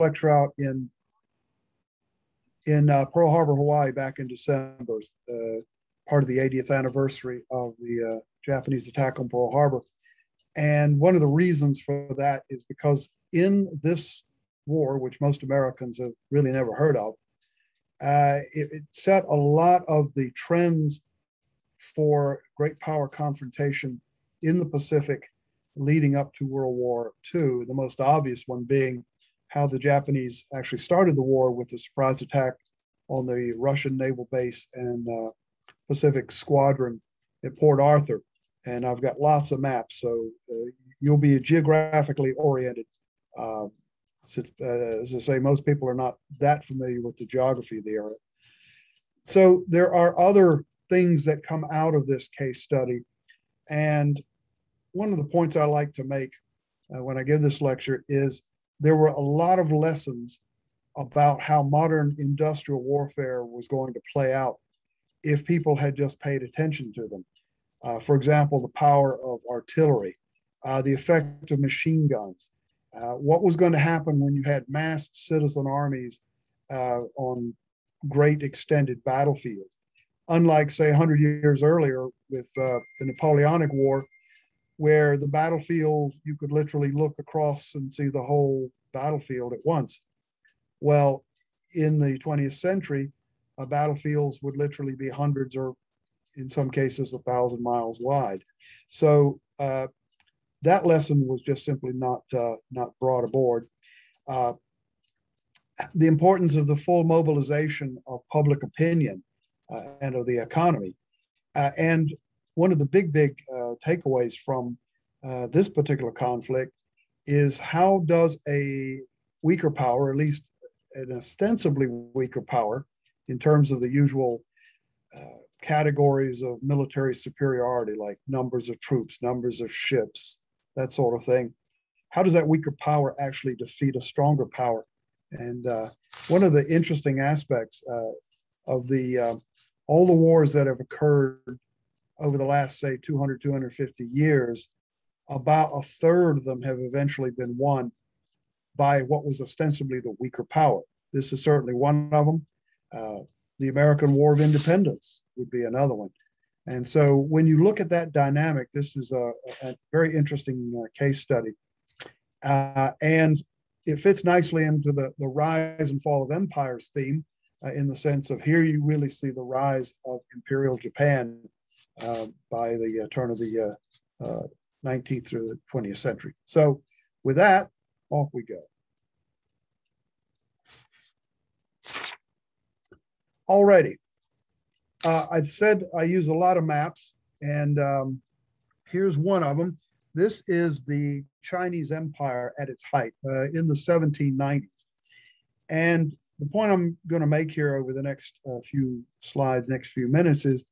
lecture out in in uh, Pearl Harbor, Hawaii, back in December, uh, part of the 80th anniversary of the uh, Japanese attack on Pearl Harbor. And one of the reasons for that is because in this war, which most Americans have really never heard of, uh, it, it, set a lot of the trends for great power confrontation in the Pacific leading up to World War II. The most obvious one being how the Japanese actually started the war with the surprise attack on the Russian naval base and uh, Pacific Squadron at Port Arthur. And I've got lots of maps, so uh, you'll be geographically oriented. Uh, since, uh, as I say, most people are not that familiar with the geography of the area. So there are other things that come out of this case study. And one of the points I like to make uh, when I give this lecture is there were a lot of lessons about how modern industrial warfare was going to play out if people had just paid attention to them. Uh, for example, the power of artillery, uh, the effect of machine guns, uh, what was going to happen when you had massed citizen armies uh, on great extended battlefields. Unlike, say, 100 years earlier with uh, the Napoleonic War, where the battlefield, you could literally look across and see the whole battlefield at once. Well, in the 20th century, uh, battlefields would literally be hundreds or in some cases a thousand miles wide. So uh, that lesson was just simply not uh, not brought aboard. Uh, the importance of the full mobilization of public opinion uh, and of the economy, uh, and one of the big big uh, takeaways from this particular conflict is how does a weaker power, at least an ostensibly weaker power, in terms of the usual uh, categories of military superiority, like numbers of troops, numbers of ships, that sort of thing. How does that weaker power actually defeat a stronger power? And uh, one of the interesting aspects uh, of the uh, all the wars that have occurred over the last, say, 200, 250 years, about a third of them have eventually been won by what was ostensibly the weaker power. This is certainly one of them. Uh, the American War of Independence would be another one. And so when you look at that dynamic, this is a, a very interesting uh, case study. Uh, and it fits nicely into the, the rise and fall of empires theme uh, in the sense of here you really see the rise of imperial Japan uh, by the uh, turn of the 19th uh, through the 20th century. So with that, off we go. Uh, I've said I use a lot of maps, and um, here's one of them. This is the Chinese Empire at its height uh, in the 1790s. And the point I'm going to make here over the next uh, few slides, next few minutes, is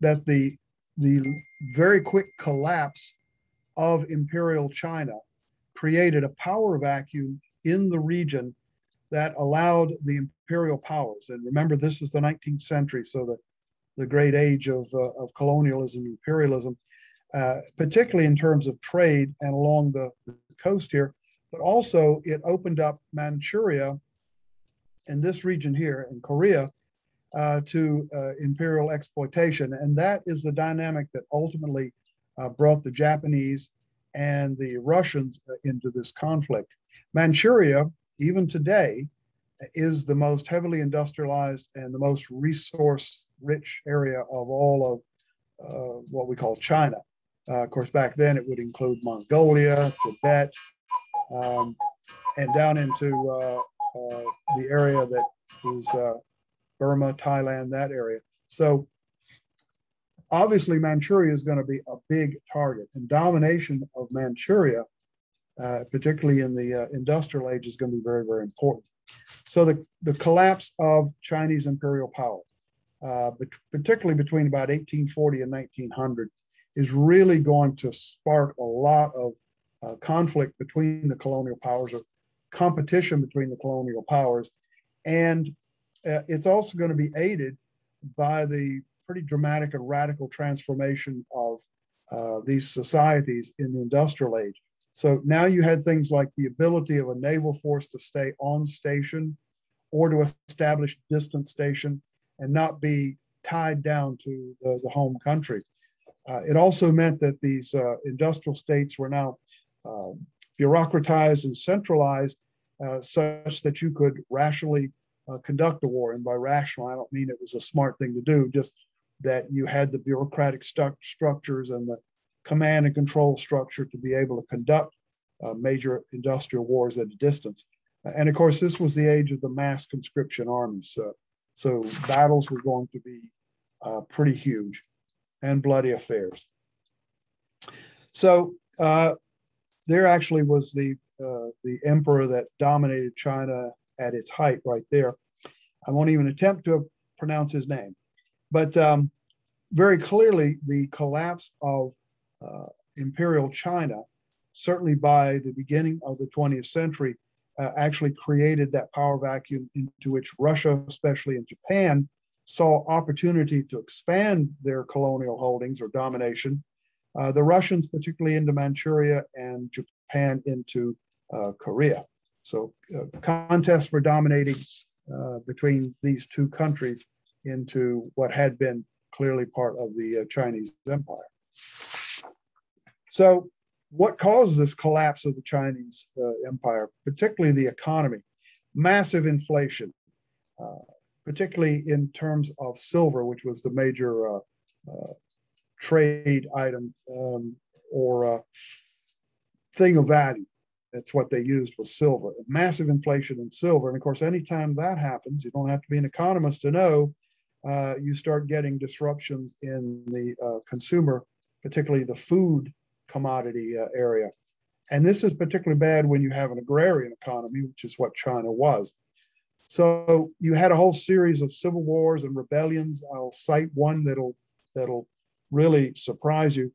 that the the very quick collapse of imperial China created a power vacuum in the region that allowed the imperial powers. And remember, this is the 19th century, so the the great age of, uh, of colonialism, imperialism, uh, particularly in terms of trade and along the, the, coast here, but also it opened up Manchuria and this region here in Korea uh, to uh, imperial exploitation. And that is the dynamic that ultimately uh, brought the Japanese and the Russians uh, into this conflict. Manchuria, even today, is the most heavily industrialized and the most resource rich area of all of uh, what we call China. Uh, of course, back then it would include Mongolia, Tibet, um, and down into the area that is Burma, Thailand, that area. So obviously Manchuria is going to be a big target and domination of Manchuria, uh, particularly in the industrial age is going to be very, very important. So the, the collapse of Chinese imperial power, uh, particularly between about 1840 and 1900, is really going to spark a lot of uh, conflict between the colonial powers or competition between the colonial powers. And uh, it's also going to be aided by the pretty dramatic and radical transformation of uh, these societies in the industrial age. So now you had things like the ability of a naval force to stay on station or to establish distant station and not be tied down to the, the home country. Uh, it also meant that these uh, industrial states were now uh, bureaucratized and centralized uh, such that you could rationally uh, conduct a war. And by rational, I don't mean it was a smart thing to do, just that you had the bureaucratic stu- structures and the command and control structure to be able to conduct uh, major industrial wars at a distance. And of course, this was the age of the mass conscription armies. so battles were going to be pretty huge and bloody affairs. So uh, there actually was the uh, the emperor that dominated China at its height right there. I won't even attempt to pronounce his name, but um, very clearly the collapse of uh, imperial China, certainly by the beginning of the 20th century, uh, actually created that power vacuum into which Russia, especially in Japan, saw opportunity to expand their colonial holdings or domination. Uh, the Russians, particularly into Manchuria, and Japan into uh, Korea. So, uh, contest for dominating uh, between these two countries into what had been clearly part of the uh, Chinese empire. So, what causes this collapse of the Chinese empire, particularly the economy? Massive inflation, particularly in terms of silver, which was the major uh, uh, trade item um, or uh, thing of value. That's what they used was silver. Massive inflation in silver, and of course, anytime that happens, you don't have to be an economist to know. Uh, you start getting disruptions in the uh, consumer, particularly the food commodity uh, area. And this is particularly bad when you have an agrarian economy, which is what China was. So you had a whole series of civil wars and rebellions. I'll cite one that'll that'll really surprise you.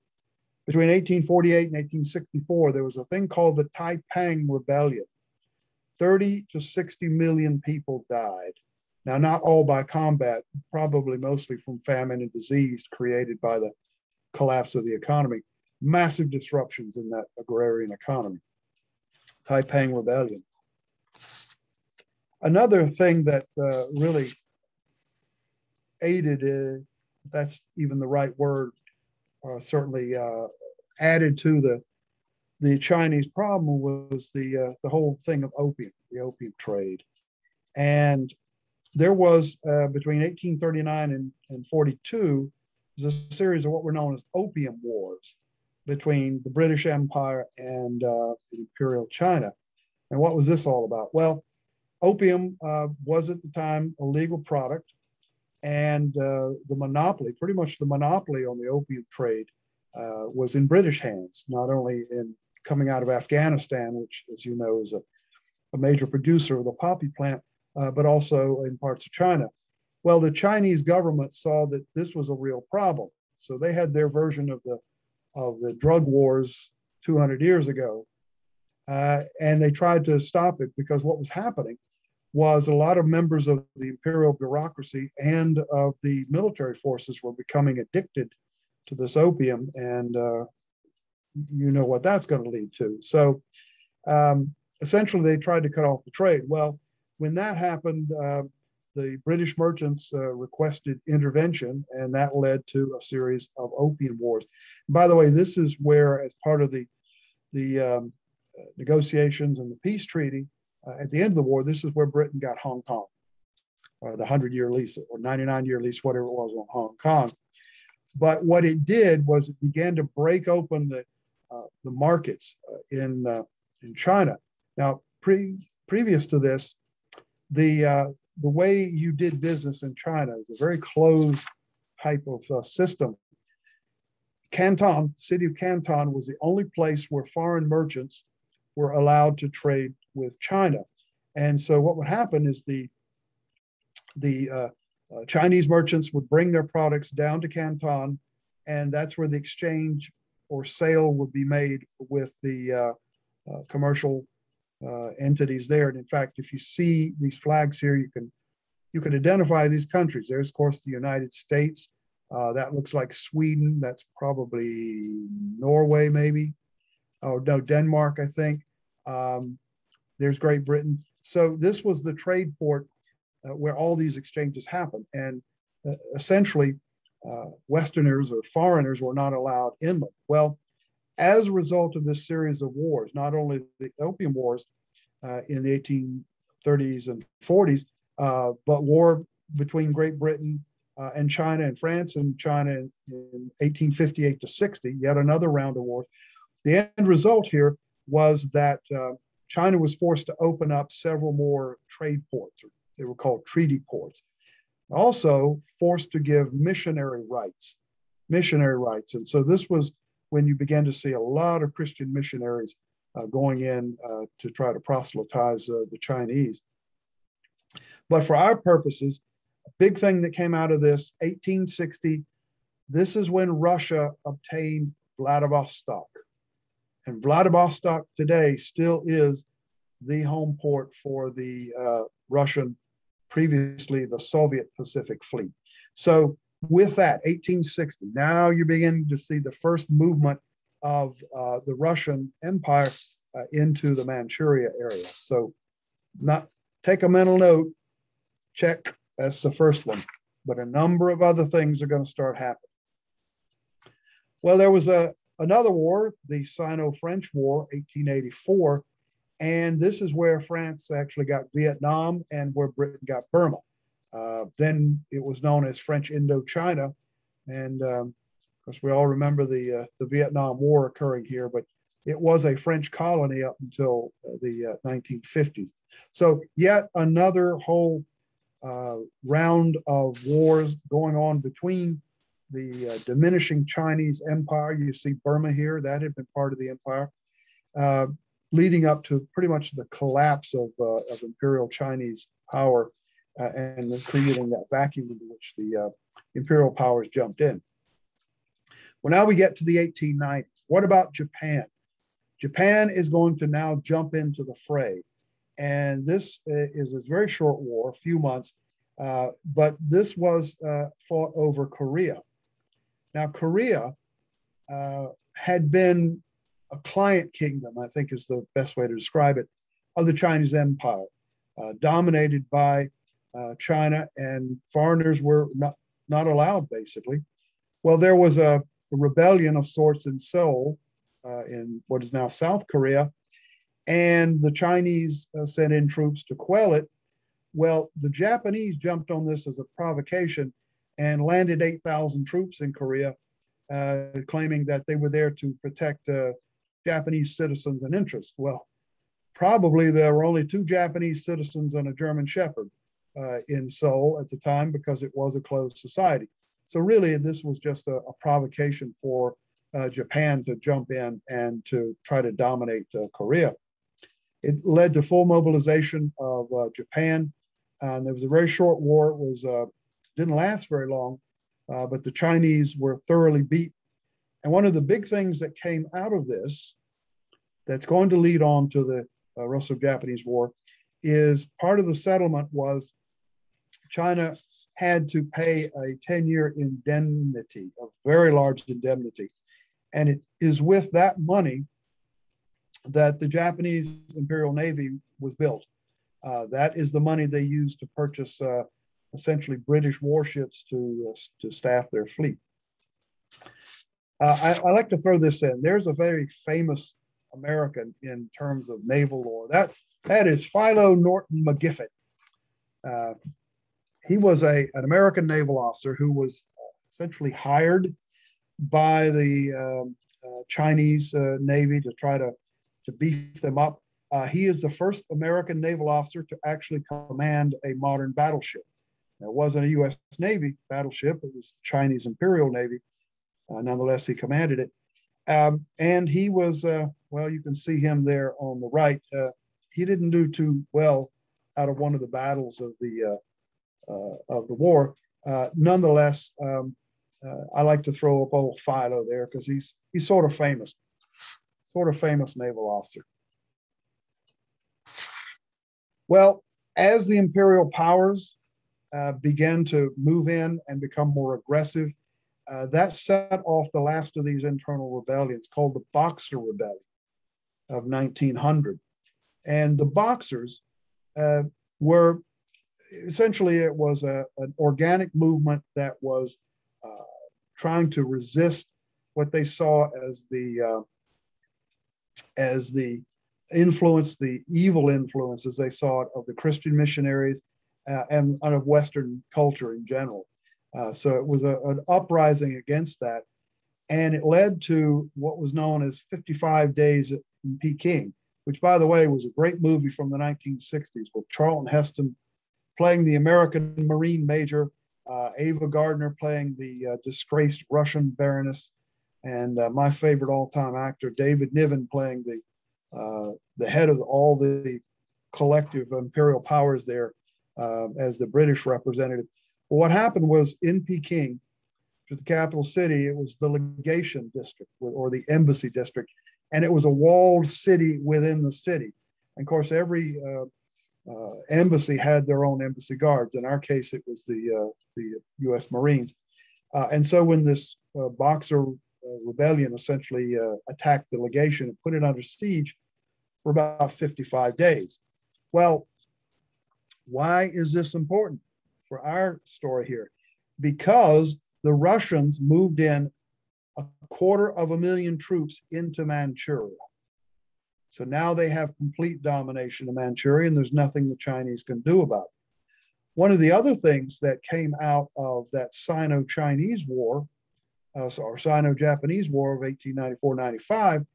Between 1848 and 1864, there was a thing called the Taiping Rebellion. 30 to 60 million people died. Now, not all by combat, probably mostly from famine and disease created by the collapse of the economy. Massive disruptions in that agrarian economy. Taiping Rebellion. Another thing that uh, really aided, uh, that's even the right word, uh, certainly uh, added to the the Chinese problem was the uh, the whole thing of opium, the opium trade, and there was uh, between 1839 and, and 42 was a series of what were known as opium wars between the British Empire and Imperial China. And what was this all about? Well, opium uh, was at the time a legal product, and uh, the monopoly, pretty much the monopoly on the opium trade, uh, was in British hands, not only in coming out of Afghanistan, which, as you know, is a, a major producer of the poppy plant, uh, but also in parts of China. Well, the Chinese government saw that this was a real problem, so they had their version of the of the drug wars 200 years ago, uh, and they tried to stop it because what was happening was a lot of members of the imperial bureaucracy and of the military forces were becoming addicted to this opium, and uh, you know what that's going to lead to. So um, essentially, they tried to cut off the trade. Well, when that happened, uh, the British merchants uh, requested intervention, and that led to a series of opium wars. by the way, this is where, as part of the the um, negotiations and the peace treaty, uh, at the end of the war, this is where Britain got Hong Kong, or the 100 year lease or 99 year lease, whatever it was on Hong Kong. But what it did was it began to break open the, uh, the markets uh, in, uh, in China. Now, pre, previous to this, the, uh, the way you did business in China is a very closed type of uh, system. Canton, city of Canton was the only place where foreign merchants were allowed to trade with China. And so what would happen is the the uh, Chinese merchants would bring their products down to Canton, and that's where the exchange or sale would be made with the uh, uh commercial uh, entities there. And in fact, if you see these flags here, you can you can identify these countries. There's of course the United States. Uh, that looks like Sweden. That's probably Norway, maybe. oh no, Denmark, I think. Um, there's Great Britain. So this was the trade port where all these exchanges happen. And uh, essentially, uh, Westerners or foreigners were not allowed inland. Well, as a result of this series of wars, not only the Opium Wars uh, in the 1830s and 40s, uh, but war between Great Britain uh, and China and France and China in, in 1858 to 60, yet another round of wars. The end result here was that uh, China was forced to open up several more trade ports. They were called treaty ports. Also forced to give missionary rights, missionary rights. And so this was when you began to see a lot of Christian missionaries uh, going in uh, to try to proselytize uh, the Chinese. But for our purposes, a big thing that came out of this, 1860, this is when Russia obtained Vladivostok. And Vladivostok today still is the home port for the uh, Russian, previously the Soviet Pacific Fleet. So with that, 1860, now you're beginning to see the first movement of uh, the Russian Empire uh, into the Manchuria area. So not take a mental note, check, that's the first one. But a number of other things are going to start happening. Well, there was a, another war, the Sino-French War, 1884, and this is where France actually got Vietnam and where Britain got Burma. Uh, then it was known as French Indochina, and um, of course we all remember the uh, the Vietnam War occurring here, but it was a French colony up until uh, the 1950s. Uh, so yet another whole uh, round of wars going on between the uh, diminishing Chinese empire. You see Burma here, that had been part of the empire, leading up to pretty much the collapse of, uh, of imperial Chinese power uh, and creating that vacuum into which the uh, imperial powers jumped in. Well, now we get to the 1890s. What about Japan? Japan is going to now jump into the fray. And this uh, is a very short war, a few months, uh, but this was uh, fought over Korea. Now, Korea had been a client kingdom, I think is the best way to describe it, of the Chinese Empire, uh, dominated by uh, China, and foreigners were not, not allowed, basically. Well, there was a, a rebellion of sorts in Seoul, uh, in what is now South Korea, and the Chinese uh, sent in troops to quell it. Well, the Japanese jumped on this as a provocation and landed 8,000 troops in Korea, uh, claiming that they were there to protect uh, Japanese citizens and interests. Well, probably there were only two Japanese citizens and a German shepherd uh, in Seoul at the time because it was a closed society. So really, this was just a, a provocation for uh, Japan to jump in and to try to dominate uh, Korea. It led to full mobilization of uh, Japan. And there was a very short war. It was didn't last very long, uh, but the Chinese were thoroughly beat. And one of the big things that came out of this that's going to lead on to the uh, Russo-Japanese War is part of the settlement was China had to pay a 10-year indemnity, a very large indemnity. And it is with that money that the Japanese Imperial Navy was built. Uh, that is the money they used to purchase uh, essentially British warships to, uh, to staff their fleet. Uh, I, I, like to throw this in. There's a very famous American in terms of naval lore. That, that is Philo Norton McGiffin. Uh, he was a, an American naval officer who was essentially hired by the um, uh, Chinese uh, Navy to try to, to beef them up. Uh, he is the first American naval officer to actually command a modern battleship. It wasn't a U.S. Navy battleship; it was the Chinese Imperial Navy. Uh, nonetheless, he commanded it, um, and he was uh, well. You can see him there on the right. Uh, he didn't do too well out of one of the battles of the uh, uh, of the war. Uh, nonetheless, um, I like to throw up old Philo there because he's he's sort of famous, sort of famous naval officer. Well, as the imperial powers began to move in and become more aggressive. Uh, that set off the last of these internal rebellions called the Boxer Rebellion. of 1900. And the Boxers uh, were essentially it was a, an organic movement that was uh, trying to resist what they saw as the uh, as the influence, the evil influences they saw it, of the Christian missionaries uh, and, and, of Western culture in general. Uh, so it was a, an uprising against that. And it led to what was known as 55 Days in Peking, which, by the way, was a great movie from the 1960s with Charlton Heston playing the American Marine Major, uh, Ava Gardner playing the uh, disgraced Russian Baroness, and uh, my favorite all-time actor, David Niven, playing the uh, the head of all the collective imperial powers there uh, as the British representative. What happened was in Peking, which is the capital city, it was the legation district or the embassy district, and it was a walled city within the city. And of course, every uh, uh, embassy had their own embassy guards. In our case, it was the uh, the U.S. Marines. Uh, and so when this uh, Boxer uh, rebellion essentially attacked the legation and put it under siege for about 55 days. Well, why is this important for our story here? Because the Russians moved in a quarter of a million troops into Manchuria. So now they have complete domination of Manchuria, and there's nothing the Chinese can do about it. One of the other things that came out of that Sino Chinese War, uh, or Sino Japanese War of 1894 95,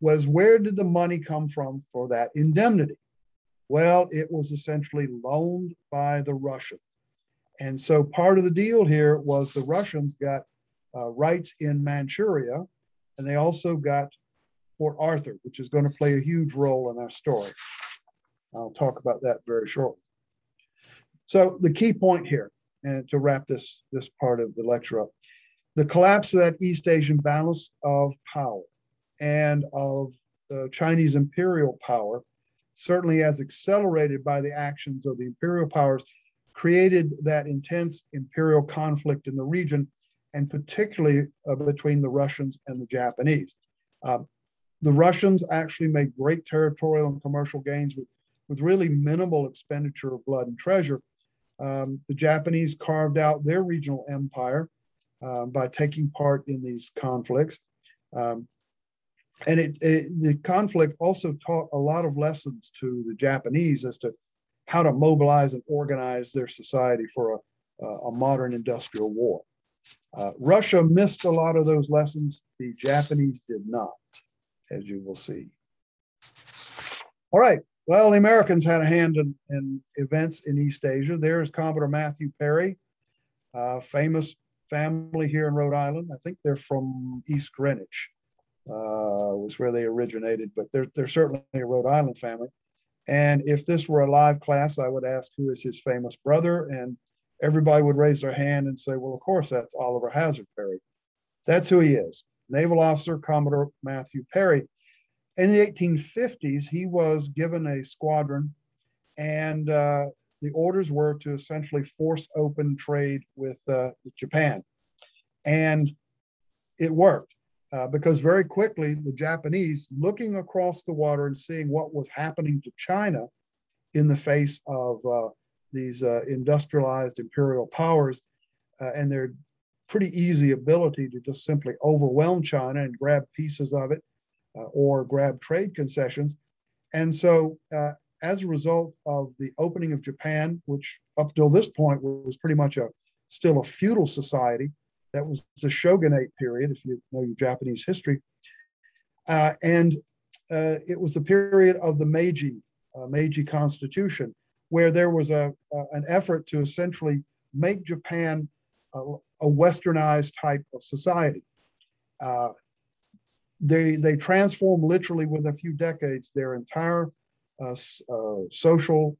was where did the money come from for that indemnity? Well, it was essentially loaned by the Russians. And so part of the deal here was the Russians got uh, rights in Manchuria, and they also got Port Arthur, which is going to play a huge role in our story. I'll talk about that very shortly. So the key point here, and to wrap this, this part of the lecture up, the collapse of that East Asian balance of power and of the Chinese imperial power, certainly as accelerated by the actions of the imperial powers, created that intense imperial conflict in the region, and particularly uh, between the Russians and the Japanese. Um, the Russians actually made great territorial and commercial gains with, with really minimal expenditure of blood and treasure. Um, the Japanese carved out their regional empire uh, by taking part in these conflicts. Um, and it, it, the conflict also taught a lot of lessons to the Japanese as to how to mobilize and organize their society for a, a modern industrial war. Uh, Russia missed a lot of those lessons. The Japanese did not as you will see. All right. Well, the Americans had a hand in, in events in East Asia. There's Commodore Matthew Perry, famous family here in Rhode Island. I think they're from East Greenwich, uh, was where they originated, but they're, they're certainly a Rhode Island family. And if this were a live class, I would ask who is his famous brother, and everybody would raise their hand and say, well, of course, that's Oliver Hazard Perry. That's who he is naval officer Commodore Matthew Perry. In the 1850s, he was given a squadron, and uh, the orders were to essentially force open trade with, uh, with Japan. And it worked uh, because very quickly the Japanese, looking across the water and seeing what was happening to China in the face of uh, these uh, industrialized imperial powers uh, and their pretty easy ability to just simply overwhelm China and grab pieces of it uh, or grab trade concessions. And so, as a result of the opening of Japan, which up till this point was pretty much a still a feudal society, that was the shogunate period, if you know your Japanese history, uh, and uh, it was the period of the Meiji uh, Meiji Constitution, where there was a, an effort to essentially make Japan a, a westernized type of society. Uh, they, they transform literally within a few decades their entire uh, uh, social,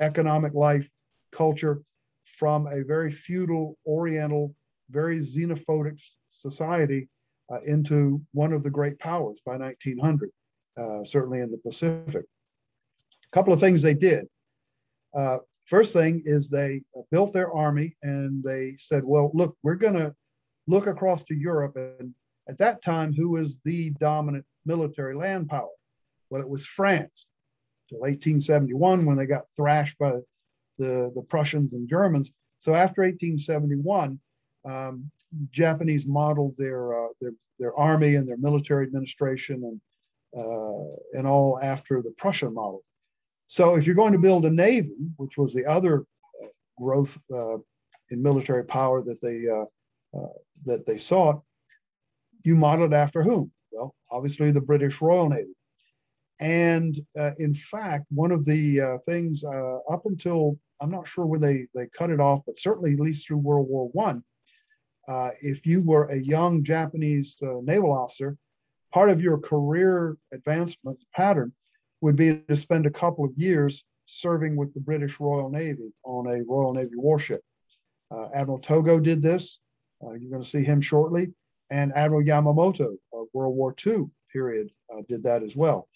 economic life, culture from a very feudal, oriental, very xenophobic society uh, into one of the great powers by 1900, uh, certainly in the Pacific. A couple of things they did. Uh, First thing is they built their army and they said, well, look, we're going to look across to Europe. And at that time, who was the dominant military land power? Well, it was France till 1871 when they got thrashed by the, the Prussians and Germans. So after 1871, um, Japanese modeled their, uh, their, their army and their military administration and, uh, and all after the Prussian model. So if you're going to build a navy, which was the other uh, growth uh, in military power that they uh, uh, that they sought, you modeled after whom? Well, obviously the British Royal Navy. And in fact, one of the things up until I'm not sure when they, they cut it off, but certainly at least through World War One, uh, if you were a young Japanese uh, naval officer, part of your career advancement pattern would be to spend a couple of years serving with the British Royal Navy on a Royal Navy warship. Uh, Admiral Togo did this. you're going to see him shortly. And Admiral Yamamoto of World War II period did that as well.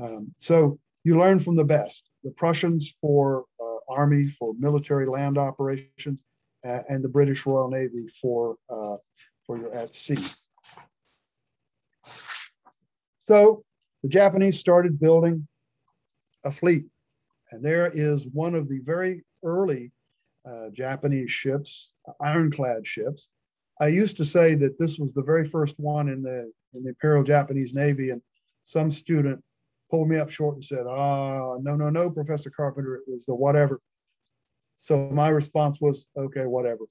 Um, so you learn from the best. The Prussians for uh, army, for military land operations, uh, and the British Royal Navy for uh, for your at sea. So the Japanese started building a fleet, and there is one of the very early uh, Japanese ships, ironclad ships. I used to say that this was the very first one in the in the Imperial Japanese Navy, and some student pulled me up short and said, ah, no, no, no, Professor Carpenter, it was the whatever. So my response was, okay, whatever.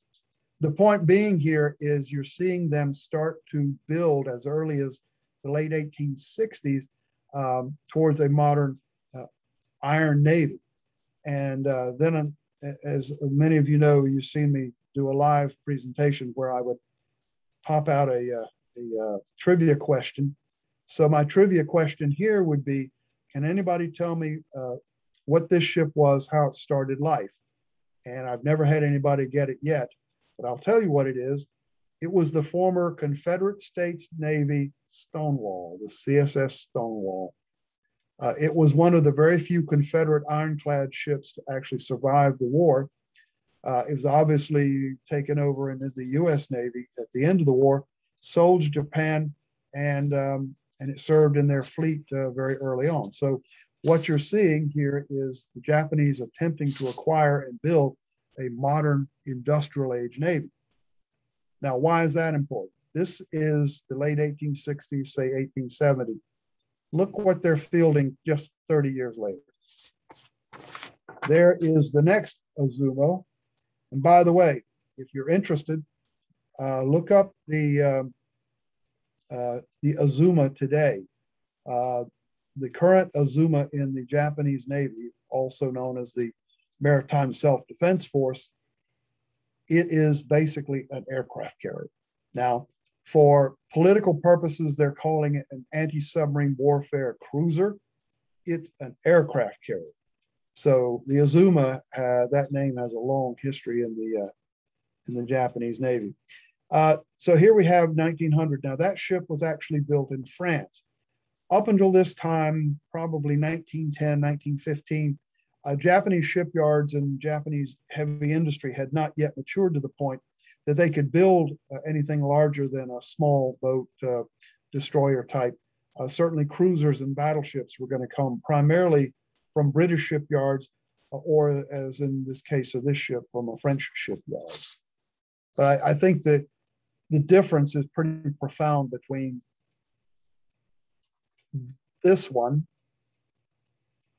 The point being here is you're seeing them start to build as early as the late 1860s um, towards a modern uh, iron navy. And uh, then, uh, as many of you know, you've seen me do a live presentation where I would pop out a, uh, a, uh, trivia question so my trivia question here would be, can anybody tell me uh, what this ship was, how it started life? And I've never had anybody get it yet, but I'll tell you what it is. It was the former Confederate States Navy Stonewall, the CSS Stonewall. Uh, it was one of the very few Confederate ironclad ships to actually survive the war. Uh, it was obviously taken over into the US Navy at the end of the war, sold to Japan, and um, and it served in their fleet uh, very early on. So what you're seeing here is the Japanese attempting to acquire and build a modern industrial age Navy. Now, why is that important? This is the late 1860s, say 1870. Look what they're fielding just 30 years later. There is the next Azuma. And by the way, if you're interested, uh, look up the um, uh, the Azuma today. Uh, the current Azuma in the Japanese Navy, also known as the Maritime Self-Defense Force, it is basically an aircraft carrier. Now, for political purposes, they're calling it an anti-submarine warfare cruiser. It's an aircraft carrier. So the Azuma, uh, that name has a long history in the uh, in the Japanese Navy. Uh, so here we have 1900. Now that ship was actually built in France. Up until this time, probably 1910, 1915, uh, Japanese shipyards and Japanese heavy industry had not yet matured to the point that they could build uh, anything larger than a small boat uh, destroyer type. Uh, certainly, cruisers and battleships were going to come primarily from British shipyards, uh, or as in this case of this ship, from a French shipyard. But I, I think that the difference is pretty profound between this one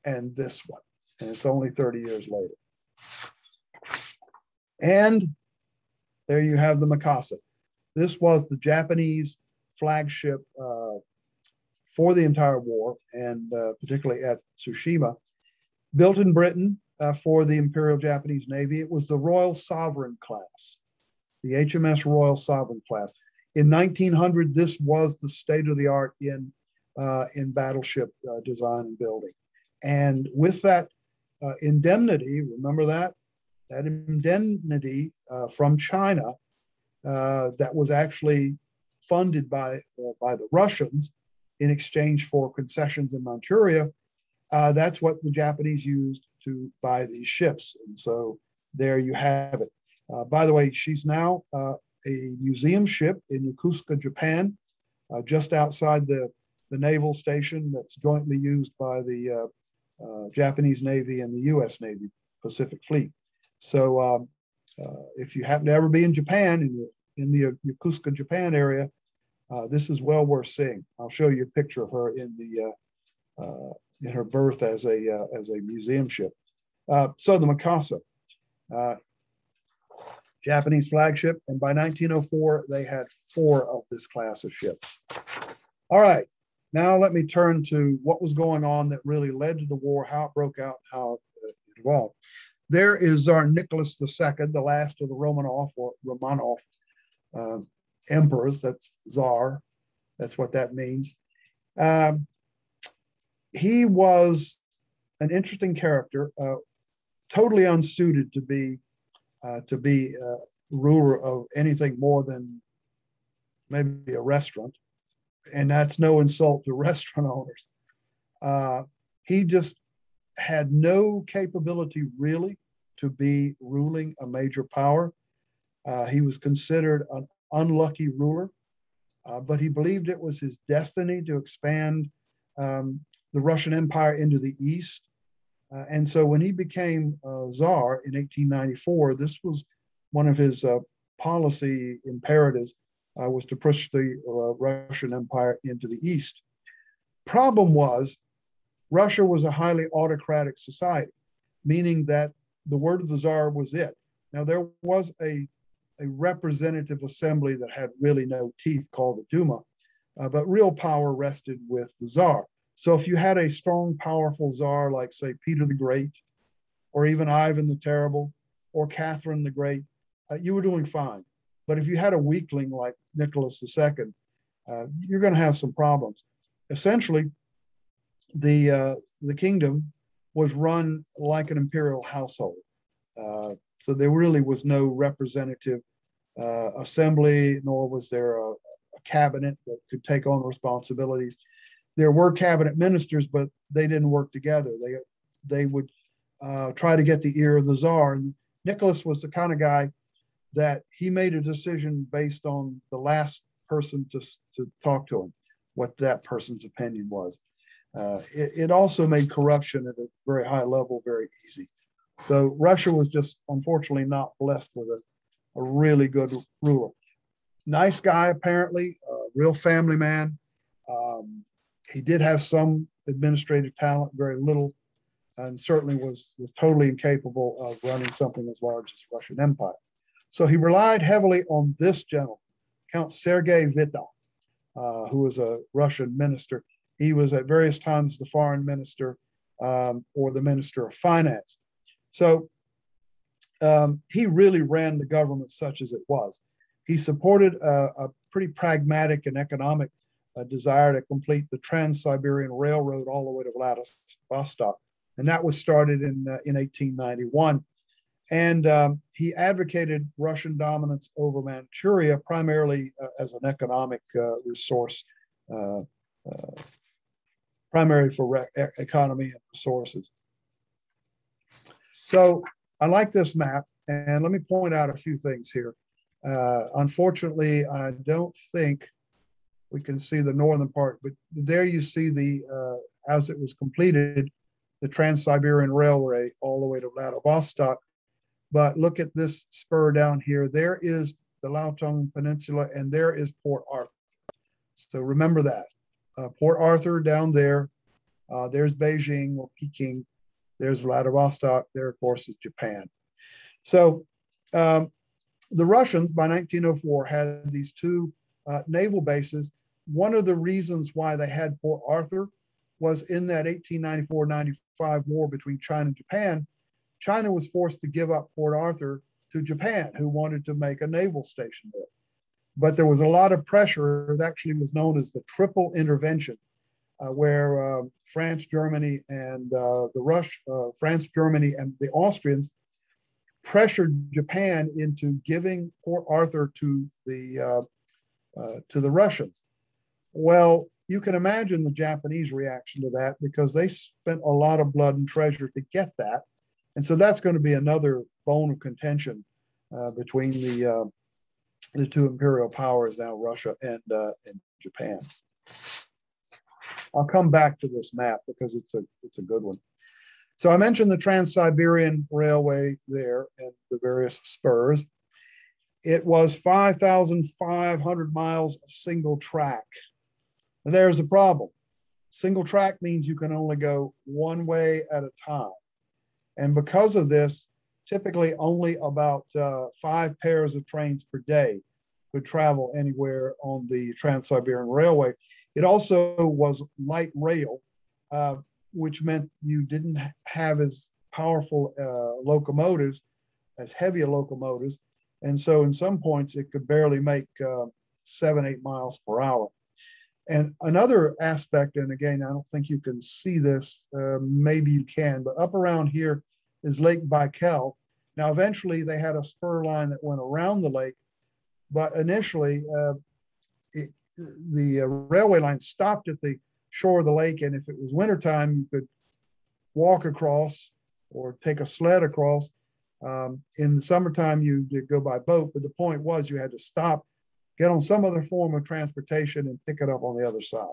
and this one. And it's only 30 years later. And there you have the Mikasa. This was the Japanese flagship uh, for the entire war, and uh, particularly at Tsushima. Built in Britain uh, for the Imperial Japanese Navy, it was the Royal Sovereign class the HMS Royal Sovereign class. In 1900, this was the state of the art in, uh, in battleship uh, design and building. And with that uh, indemnity, remember that? That indemnity uh, from China uh, that was actually funded by, uh, by the Russians in exchange for concessions in Manchuria, that's what the Japanese used to buy these ships. And so there you have it. By the way, she's now a museum ship in Yokosuka, Japan, just outside the the naval station that's jointly used by the uh, uh, Japanese Navy and the U.S. Navy Pacific Fleet. So um, uh, if you happen to ever be in Japan, in, in the Yokosuka, Japan area, uh, this is well worth seeing. I'll show you a picture of her in the in her berth as a as a museum ship. so the Mikasa, Japanese flagship, and by 1904 they had four of this class of ships. All right, now let me turn to what was going on that really led to the war, how it broke out, how it evolved. There is Tsar Nicholas II, the last of the Romanov or Romanov uh, emperors. That's Tsar. That's what that means. Um, he was an interesting character, uh, totally unsuited to be uh, to be uh, ruler of anything more than maybe a restaurant and that's no insult to restaurant owners. Uh, he just had no capability really to be ruling a major power. Uh, he was considered an unlucky ruler, uh, but he believed it was his destiny to expand um, the Russian Empire into the east. Uh, and so when he became czar in 1894, this was one of his uh, policy imperatives uh, was to push the uh, Russian Empire into the east. Problem was, Russia was a highly autocratic society, meaning that the word of the czar was it. Now, there was a, a representative assembly that had really no teeth called the Duma, uh, but real power rested with the czar. So if you had a strong, powerful czar like, say, Peter the Great, or even Ivan the Terrible, or Catherine the Great, uh, you were doing fine. But if you had a weakling like Nicholas II, uh, you're going to have some problems. Essentially, the uh, the kingdom was run like an imperial household. Uh, so there really was no representative uh, assembly, nor was there a, a, cabinet that could take on responsibilities. There were cabinet ministers, but they didn't work together. They they would uh, try to get the ear of the czar. And Nicholas was the kind of guy that he made a decision based on the last person to, to talk to him, what that person's opinion was. Uh, it, it, also made corruption at a very high level very easy. So Russia was just unfortunately not blessed with a, a really good ruler. Nice guy, apparently, real family man. Um, he did have some administrative talent, very little, and certainly was, was totally incapable of running something as large as Russian Empire. So he relied heavily on this gentleman, Count Sergei Witte, uh, who was a Russian minister. He was at various times the foreign minister um, or the minister of finance. So um, he really ran the government such as it was. He supported a, a pretty pragmatic and economic uh, desire to complete the Trans Siberian Railroad all the way to Vladivostok. And that was started in, uh, in 1891. And um, he advocated Russian dominance over Manchuria primarily uh, as an economic uh, resource, uh, uh primary for re- economy and resources. So I like this map, and let me point out a few things here. Uh, unfortunately, I don't think we can see the northern part, but there you see the, uh, as it was completed, the Trans-Siberian Railway all the way to Vladivostok but look at this spur down here. There is the Liaotung Peninsula, and there is Port Arthur. So remember that. Uh, Port Arthur down there. Uh, there's Beijing or Peking. There's Vladivostok. There, of course, is Japan. So um, the Russians, by 1904, had these two uh, naval bases. One of the reasons why they had Port Arthur was in that 1894-95 war between China and Japan, China was forced to give up Port Arthur to Japan, who wanted to make a naval station there. But there was a lot of pressure. It actually was known as the Triple Intervention, uh, where uh, France, Germany, and uh, the Rush, uh, France, Germany, and the Austrians pressured Japan into giving Port Arthur to the uh, uh, to the Russians. Well, you can imagine the Japanese reaction to that because they spent a lot of blood and treasure to get that and so that's going to be another bone of contention uh, between the uh, the two imperial powers now, Russia and uh, and Japan. I'll come back to this map because it's a it's a good one. So I mentioned the Trans-Siberian Railway there and the various spurs. It was 5,500 miles of single track. And there's a problem. Single track means you can only go one way at a time. And because of this, typically only about uh, five pairs of trains per day could travel anywhere on the Trans-Siberian Railway. It also was light rail, uh, which meant you didn't have as powerful uh, locomotives, as heavy locomotives. And so in some points, it could barely make uh, seven, eight miles per hour. And another aspect, and again, I don't think you can see this, uh, maybe you can, but up around here is Lake Baikal. Now, eventually they had a spur line that went around the lake, but initially uh, it, the uh, railway line stopped at the shore of the lake. And if it was wintertime, you could walk across or take a sled across. Um, in the summertime, you did go by boat, but the point was you had to stop, get on some other form of transportation, and pick it up on the other side.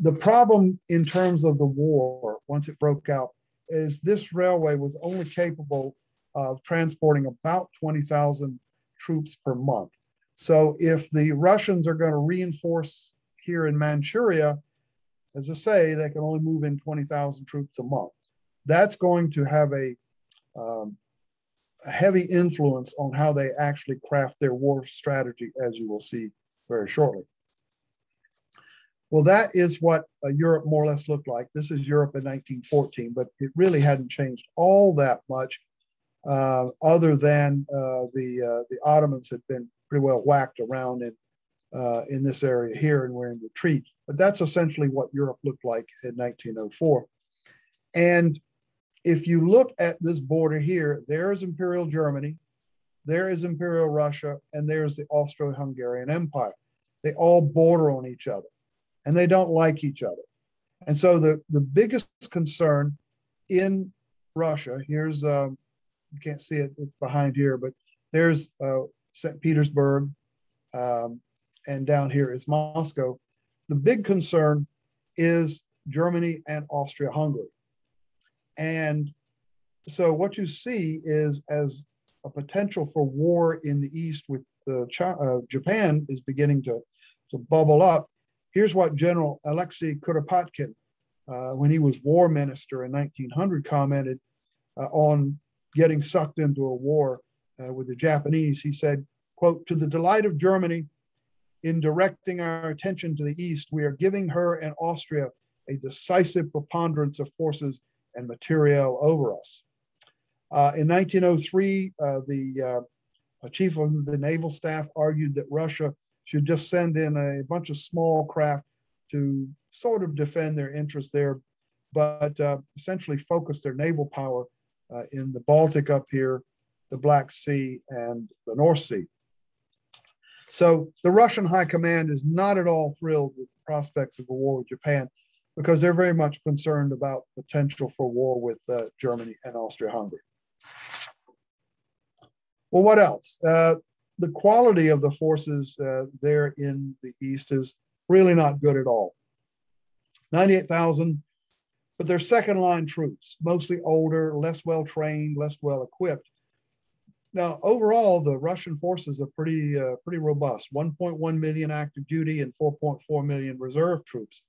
The problem in terms of the war, once it broke out, is this railway was only capable of transporting about 20,000 troops per month. So if the Russians are going to reinforce here in Manchuria, as I say, they can only move in 20,000 troops a month. That's going to have a, um, a heavy influence on how they actually craft their war strategy, as you will see very shortly. Well, that is what uh, Europe more or less looked like. This is Europe in 1914, but it really hadn't changed all that much, uh, other than uh, the uh, the Ottomans had been pretty well whacked around in uh, in this area here, and we're in retreat. But that's essentially what Europe looked like in 1904. And if you look at this border here, there is Imperial Germany, there is Imperial Russia, and there's the Austro-Hungarian Empire. They all border on each other, and they don't like each other. And so the, the biggest concern in Russia, here's, um, you can't see it behind here, but there's uh, St. Petersburg, um, and down here is Moscow. The big concern is Germany and Austria Hungary. And so what you see is as a potential for war in the East with the uh, Japan is beginning to, to bubble up. Here's what General Alexei Kuropatkin, uh, when he was war minister in 1900, commented uh, on getting sucked into a war uh, with the Japanese. He said, quote, to the delight of Germany, in directing our attention to the East, we are giving her and Austria a decisive preponderance of forces and material over us. Uh, in 1903, uh, the uh, chief of the naval staff argued that Russia should just send in a bunch of small craft to sort of defend their interests there, but uh, essentially focus their naval power uh, in the Baltic up here, the Black Sea, and the North Sea. So the Russian high command is not at all thrilled with the prospects of a war with Japan because they're very much concerned about potential for war with uh, Germany and Austria-Hungary. Well, what else? Uh, the quality of the forces uh, there in the East is really not good at all. 98,000, but they're second line troops, mostly older, less well trained, less well equipped. Now, overall, the Russian forces are pretty uh, pretty robust. 1.1 million active duty and 4.4 million reserve troops.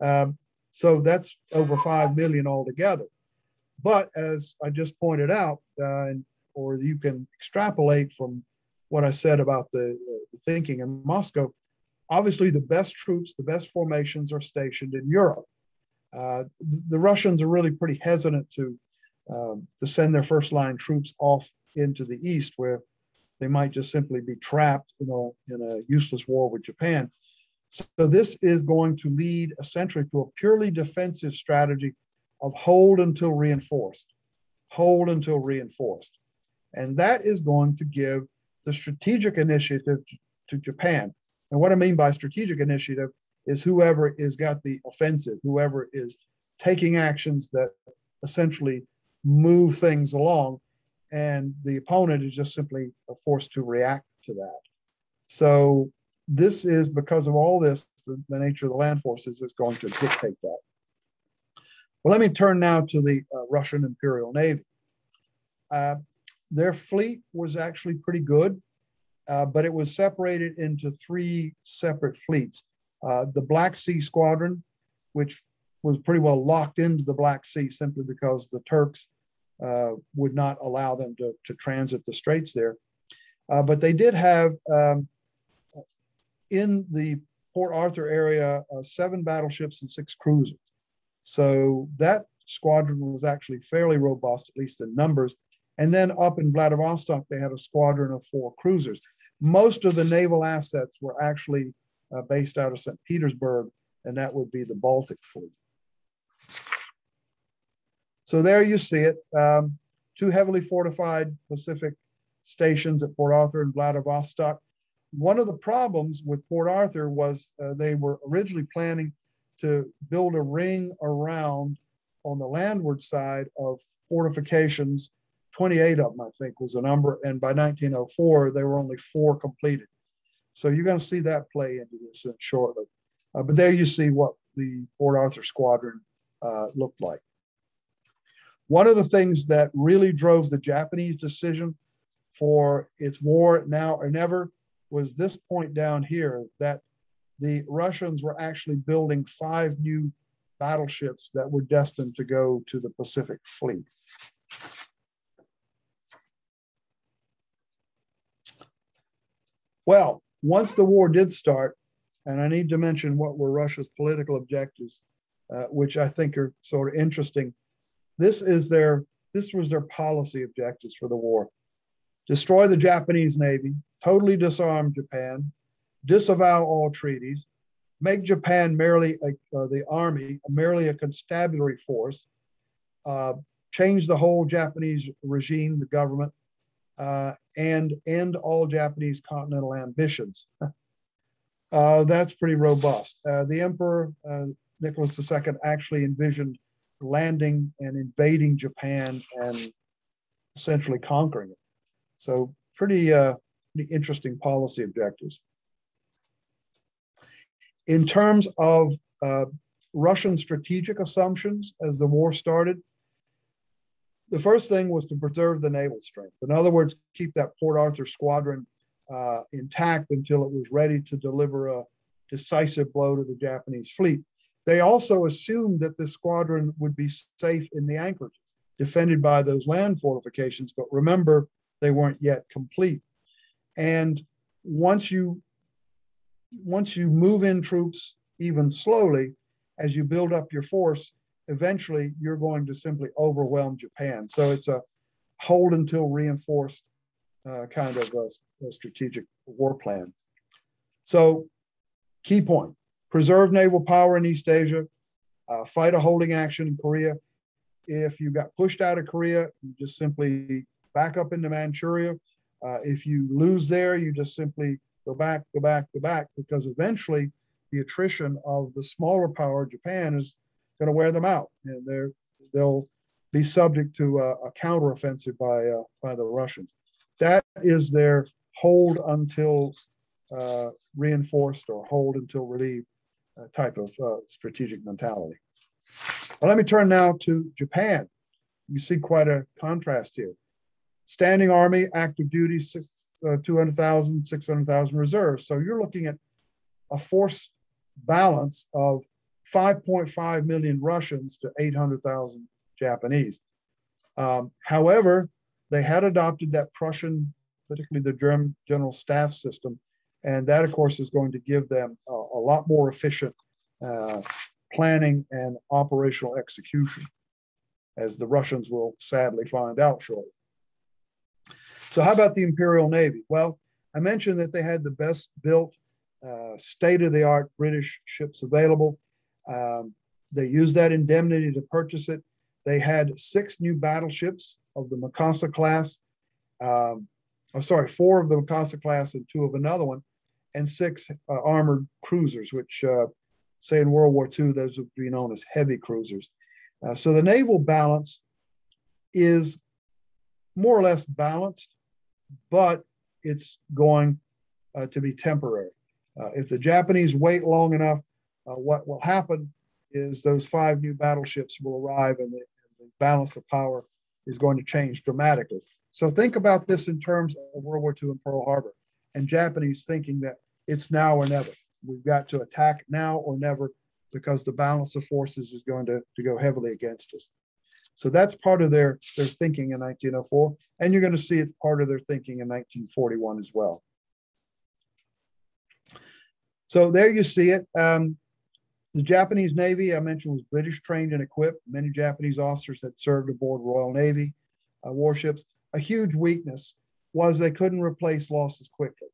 Um, so that's over 5 million altogether. But as I just pointed out, uh, or you can extrapolate from what I said about the, the thinking in Moscow, obviously the best troops, the best formations are stationed in Europe. Uh, the Russians are really pretty hesitant to um, to send their first line troops off into the east where they might just simply be trapped you know, in a useless war with Japan. So this is going to lead essentially to a purely defensive strategy of hold until reinforced, hold until reinforced. And that is going to give the strategic initiative to Japan. And what I mean by strategic initiative is whoever is got the offensive, whoever is taking actions that essentially move things along and the opponent is just simply forced to react to that. So this is because of all this, the, the nature of the land forces is going to dictate that. Well, let me turn now to the uh, Russian Imperial Navy. Uh, their fleet was actually pretty good, uh, but it was separated into three separate fleets. Uh, the Black Sea Squadron, which was pretty well locked into the Black Sea simply because the Turks uh, would not allow them to, to transit the straits there. Uh, but they did have um, in the Port Arthur area uh, seven battleships and six cruisers. So that squadron was actually fairly robust, at least in numbers. And then up in Vladivostok, they had a squadron of four cruisers. Most of the naval assets were actually uh, based out of St. Petersburg, and that would be the Baltic Fleet. So there you see it. Um, two heavily fortified Pacific stations at Port Arthur and Vladivostok. One of the problems with Port Arthur was uh, they were originally planning to build a ring around on the landward side of fortifications. 28 of them, I think, was the number. And by 1904, there were only four completed. So you're going to see that play into this shortly. Uh, but there you see what the Port Arthur Squadron uh, looked like. One of the things that really drove the Japanese decision for its war now or never was this point down here that the Russians were actually building five new battleships that were destined to go to the Pacific Fleet. Well, once the war did start, and I need to mention what were Russia's political objectives, uh, which I think are sort of interesting. This is their this was their policy objectives for the war destroy the Japanese Navy, totally disarm Japan, disavow all treaties, make Japan merely a, uh, the army merely a constabulary force, uh, change the whole Japanese regime, the government, uh, and end all Japanese continental ambitions. Uh, that's pretty robust. Uh, the Emperor uh, Nicholas II actually envisioned landing and invading Japan and essentially conquering it. So pretty, uh, pretty interesting policy objectives. In terms of uh, Russian strategic assumptions as the war started, the first thing was to preserve the naval strength. In other words, keep that Port Arthur squadron uh, intact until it was ready to deliver a decisive blow to the Japanese fleet. They also assumed that the squadron would be safe in the anchorages, defended by those land fortifications. But remember, they weren't yet complete. And once you once you move in troops even slowly, as you build up your force, eventually you're going to simply overwhelm Japan. So it's a hold until reinforced uh, kind of a, a, strategic war plan. So, key point preserve naval power in East Asia, uh, fight a holding action in Korea. If you got pushed out of Korea, you just simply back up into Manchuria. Uh, if you lose there, you just simply go back, go back, go back, because eventually the attrition of the smaller power, Japan, is going to wear them out, and they're they'll be subject to a, a counteroffensive by uh, by the Russians. That is their hold until uh, reinforced or hold until relieved uh, type of uh, strategic mentality. Well, let me turn now to Japan. You see quite a contrast here standing army, active duty, six, uh, 200,000, 600,000 reserves. So you're looking at a force balance of 5.5 million Russians to 800,000 Japanese. Um, however, they had adopted that Prussian, particularly the German general staff system, and that, of course, is going to give them a, a lot more efficient uh, planning and operational execution, as the Russians will sadly find out shortly. So, how about the Imperial Navy? Well, I mentioned that they had the best built, uh, state of the art British ships available. Um, they used that indemnity to purchase it. They had six new battleships of the Mikasa class. Um, oh, sorry, four of the Mikasa class and two of another one, and six uh, armored cruisers, which, uh, say, in World War II, those would be known as heavy cruisers. Uh, so the naval balance is more or less balanced but it's going uh, to be temporary. Uh, if the Japanese wait long enough, uh, what will happen is those five new battleships will arrive and the, the balance of power is going to change dramatically. So think about this in terms of World War II and Pearl Harbor and Japanese thinking that it's now or never. We've got to attack now or never because the balance of forces is going to, to go heavily against us. So that's part of their, their thinking in 1904. And you're going to see it's part of their thinking in 1941 as well. So there you see it. Um, the Japanese Navy, I mentioned, was British trained and equipped. Many Japanese officers had served aboard Royal Navy uh, warships. A huge weakness was they couldn't replace losses quickly.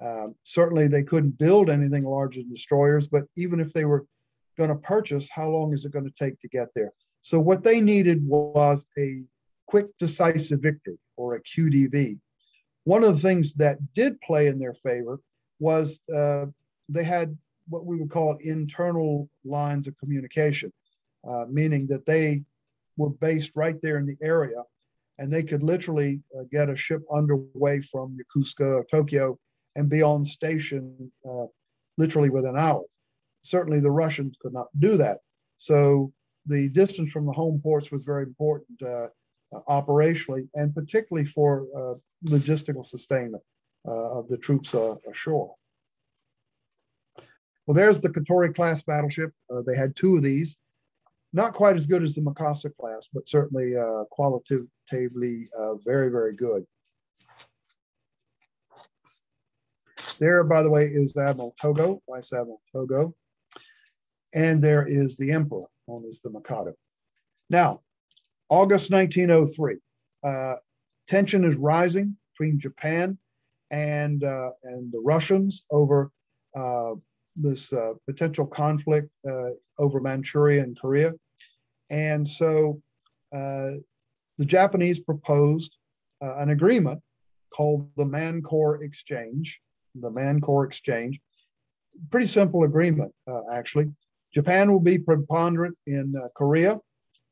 Um, certainly, they couldn't build anything larger than destroyers, but even if they were going to purchase, how long is it going to take to get there? So, what they needed was a quick, decisive victory or a QDV. One of the things that did play in their favor was uh, they had what we would call internal lines of communication, uh, meaning that they were based right there in the area and they could literally uh, get a ship underway from Yokosuka or Tokyo and be on station uh, literally within hours. Certainly, the Russians could not do that. So, the distance from the home ports was very important uh, uh operationally and particularly for uh, logistical sustainment uh, of the troops ashore. Well, there's the Katori class battleship. they had two of these not quite as good as the Mikasa class, but certainly uh, qualitatively uh, very, very good. There, by the way, is Admiral Togo, Vice Admiral Togo. And there is the Emperor, known as the Mikado. Now, August 1903, uh, tension is rising between Japan and, uh, and the Russians over uh, this uh, potential conflict uh, over Manchuria and Korea. And so uh, the Japanese proposed an agreement called the Manchor Exchange. The Manchor Exchange, pretty simple agreement, uh, actually. Japan will be preponderant in uh, Korea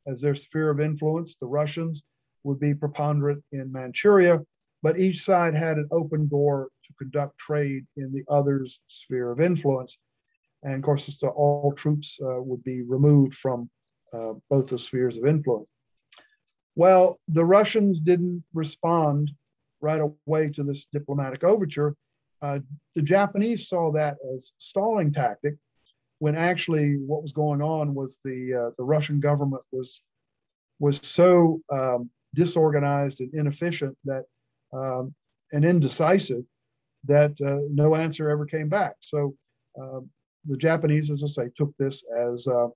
as their sphere of influence. The Russians would be preponderant in Manchuria, but each side had an open door to conduct trade in the other's sphere of influence. And of course, all troops uh, would be removed from uh, both the spheres of influence. Well, the Russians didn't respond right away to this diplomatic overture. Uh, the Japanese saw that as stalling tactic, when actually what was going on was the uh, the Russian government was was so um, disorganized and inefficient that um, and indecisive that uh, no answer ever came back. So um, the Japanese, as I say, took this as uh,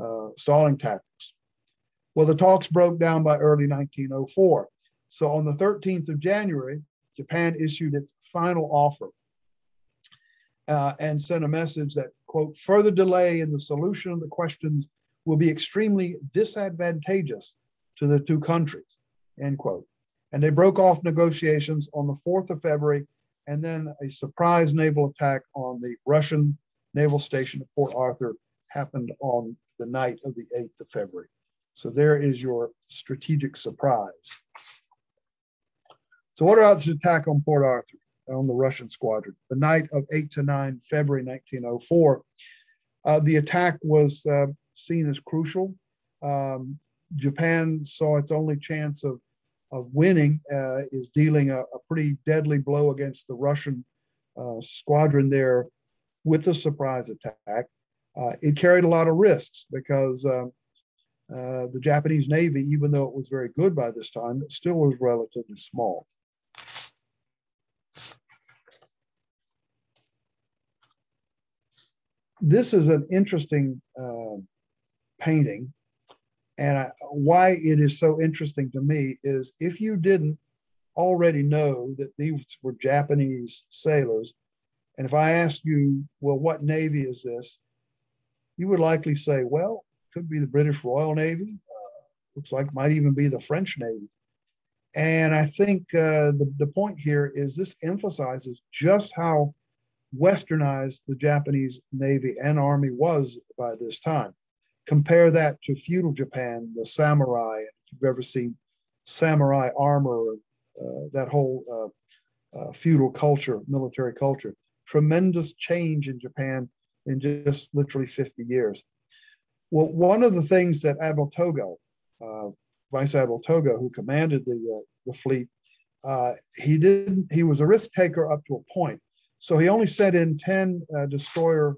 uh, stalling tactics. Well, the talks broke down by early 1904. So on the 13th of January, Japan issued its final offer uh, and sent a message that, quote, further delay in the solution of the questions will be extremely disadvantageous to the two countries, end quote. And they broke off negotiations on the 4th of February and then a surprise naval attack on the Russian naval station at Port Arthur happened on the night of the 8th of February. So there is your strategic surprise. So what about this attack on Port Arthur on the Russian squadron? The night of 8 to 9 February 1904. Uh, the attack was uh, seen as crucial. Um, Japan saw its only chance of, of winning uh, is dealing a, a, pretty deadly blow against the Russian uh, squadron there with a surprise attack uh, it carried a lot of risks because um, uh, the Japanese Navy, even though it was very good by this time, still was relatively small. This is an interesting uh, painting. And I, why it is so interesting to me is if you didn't already know that these were Japanese sailors, and if I asked you, well, what Navy is this? you would likely say, well, could be the British Royal Navy. Uh, looks like might even be the French Navy. And I think uh, the, the point here is this emphasizes just how westernized the Japanese Navy and Army was by this time. Compare that to feudal Japan, the samurai, if you've ever seen samurai armor, uh, that whole uh, uh, feudal culture, military culture. tremendous change in Japan in just literally 50 years. Well, one of the things that Admiral Togo, uh, Vice Admiral Togo, who commanded the, uh, the fleet, uh, he didn't, he was a risk taker up to a point. So he only sent in 10 uh, destroyer,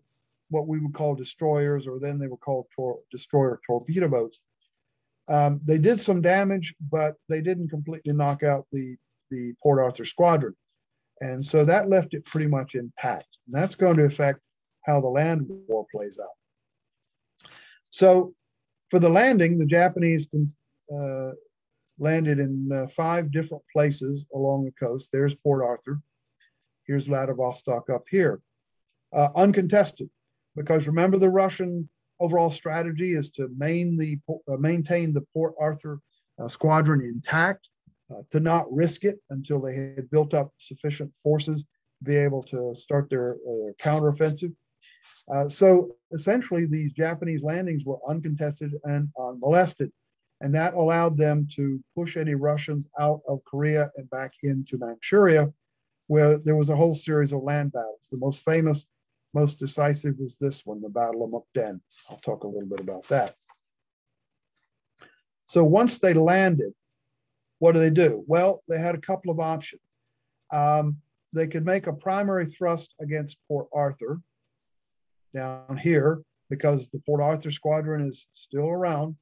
what we would call destroyers, or then they were called tor- destroyer torpedo boats. Um, they did some damage, but they didn't completely knock out the, the Port Arthur squadron. And so that left it pretty much intact. And that's going to affect how the land war plays out. So for the landing, the Japanese uh, landed in uh, five different places along the coast. There's Port Arthur. Here's Vladivostok up here. Uh, uncontested, because remember the Russian overall strategy is to main the, uh, maintain the Port Arthur uh, squadron intact, uh, to not risk it until they had built up sufficient forces to be able to start their counteroffensive. Uh, so essentially, these Japanese landings were uncontested and unmolested. And that allowed them to push any Russians out of Korea and back into Manchuria, where there was a whole series of land battles. The most famous, most decisive was this one, the Battle of Mukden. I'll talk a little bit about that. So once they landed, what do they do? Well, they had a couple of options. Um, they could make a primary thrust against Port Arthur, down here because the Port Arthur squadron is still around,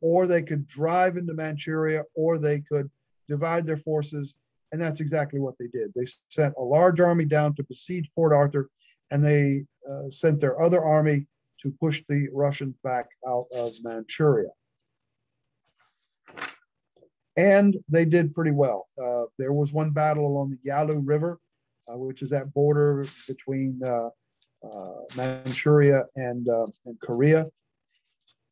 or they could drive into Manchuria, or they could divide their forces. And that's exactly what they did. They sent a large army down to besiege Port Arthur, and they uh, sent their other army to push the Russians back out of Manchuria. And they did pretty well. Uh, there was one battle along the Yalu River, uh, which is that border between uh, uh, Manchuria and, uh, and Korea.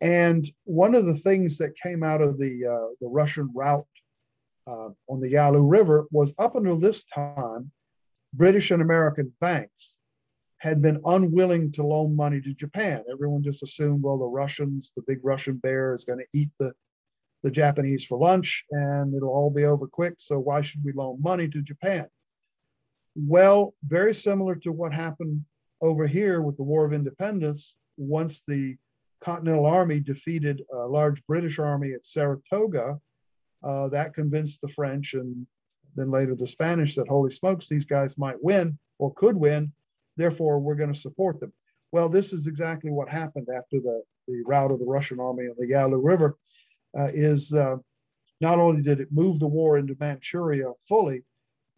And one of the things that came out of the, the Russian rout on the Yalu River was up until this time, British and American banks had been unwilling to loan money to Japan. Everyone just assumed, well, the Russians, the big Russian bear, is going to eat the, the Japanese for lunch and it'll all be over quick. So why should we loan money to Japan? Well, very similar to what happened over here with the War of Independence, once the Continental Army defeated a large British army at Saratoga, uh, that convinced the French and then later the Spanish that, holy smokes, these guys might win or could win. Therefore, we're going to support them. Well, this is exactly what happened after the, the rout of the Russian army on the Yalu River. Uh, is uh, not only did it move the war into Manchuria fully,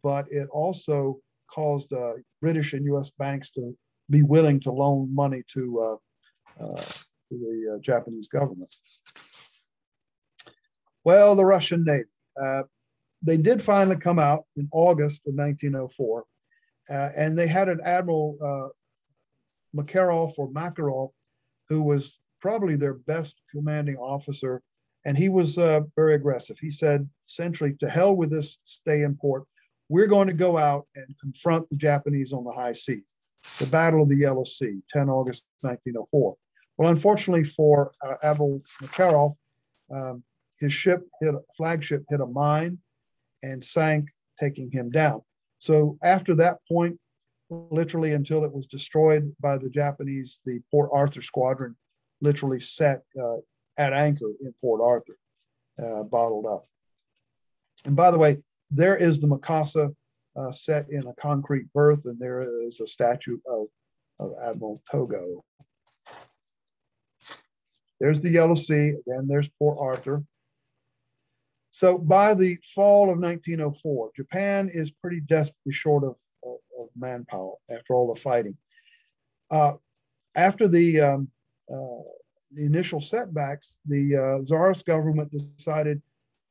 but it also caused uh, British and U.S. banks to be willing to loan money to, uh, uh, to the uh, Japanese government. Well, the Russian Navy. Uh, they did finally come out in August of 1904, uh, and they had an Admiral uh, Makarov or Makarov, who was probably their best commanding officer, and he was very aggressive. He said, essentially, to hell with this stay in port. We're going to go out and confront the Japanese on the high seas the Battle of the Yellow Sea, 10 August 1904. Well, unfortunately for uh, Admiral Makarov, um, his ship hit a flagship hit a mine and sank, taking him down. So after that point, literally until it was destroyed by the Japanese, the Port Arthur squadron literally sat uh, at anchor in Port Arthur, uh, bottled up. And by the way, there is the Mikasa uh, set in a concrete berth, and there is a statue of, of Admiral Togo. There's the Yellow Sea, and there's Port Arthur. So by the fall of 1904, Japan is pretty desperately short of, of, of manpower after all the fighting. Uh, after the, um, uh, the initial setbacks, the uh, Tsarist government decided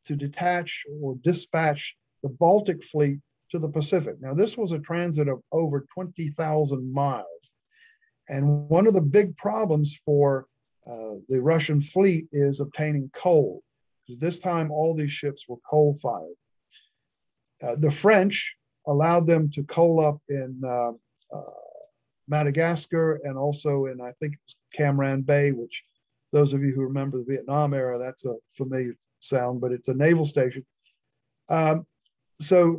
to detach or dispatch the Baltic fleet to the Pacific. Now, this was a transit of over 20,000 miles. And one of the big problems for uh, the Russian fleet is obtaining coal, because this time all these ships were coal fired. Uh, the French allowed them to coal up in uh, uh Madagascar and also in, I think, Cam Bay, which those of you who remember the Vietnam era, that's a familiar sound, but it's a naval station. Um, so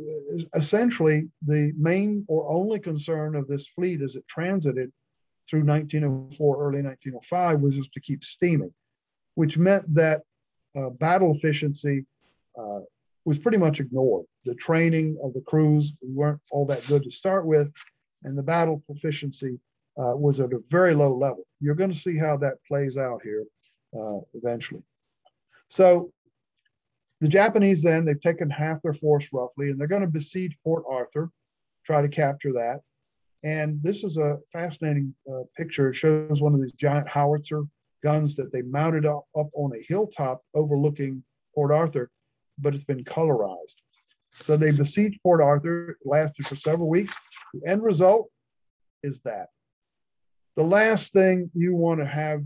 essentially, the main or only concern of this fleet as it transited through 1904, early 1905, was just to keep steaming, which meant that uh, battle efficiency uh, was pretty much ignored. The training of the crews weren't all that good to start with, and the battle proficiency uh, was at a very low level. You're going to see how that plays out here uh, eventually. So the Japanese then, they've taken half their force roughly, and they're going to besiege Port Arthur, try to capture that. And this is a fascinating uh, picture. It shows one of these giant howitzer guns that they mounted up, up on a hilltop overlooking Port Arthur, but it's been colorized. So they besieged Port Arthur, it lasted for several weeks. The end result is that. The last thing you want to have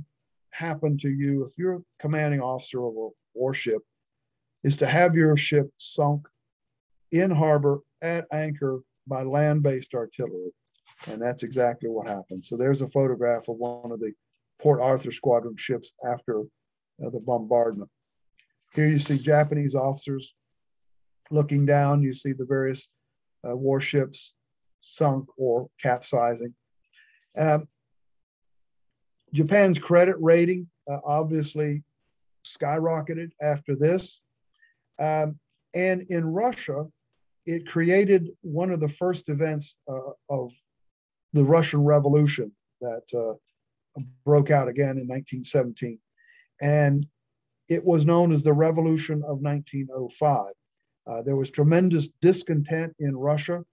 happen to you if you're a commanding officer of a warship is to have your ship sunk in harbor at anchor by land based artillery. And that's exactly what happened. So there's a photograph of one of the Port Arthur squadron ships after uh, the bombardment. Here you see Japanese officers looking down. You see the various uh, warships sunk or capsizing. Um, Japan's credit rating uh, obviously skyrocketed after this. Um, and in Russia, it created one of the first events uh, of the Russian Revolution that uh, broke out again in 1917. And it was known as the Revolution of 1905. Uh, there was tremendous discontent in Russia,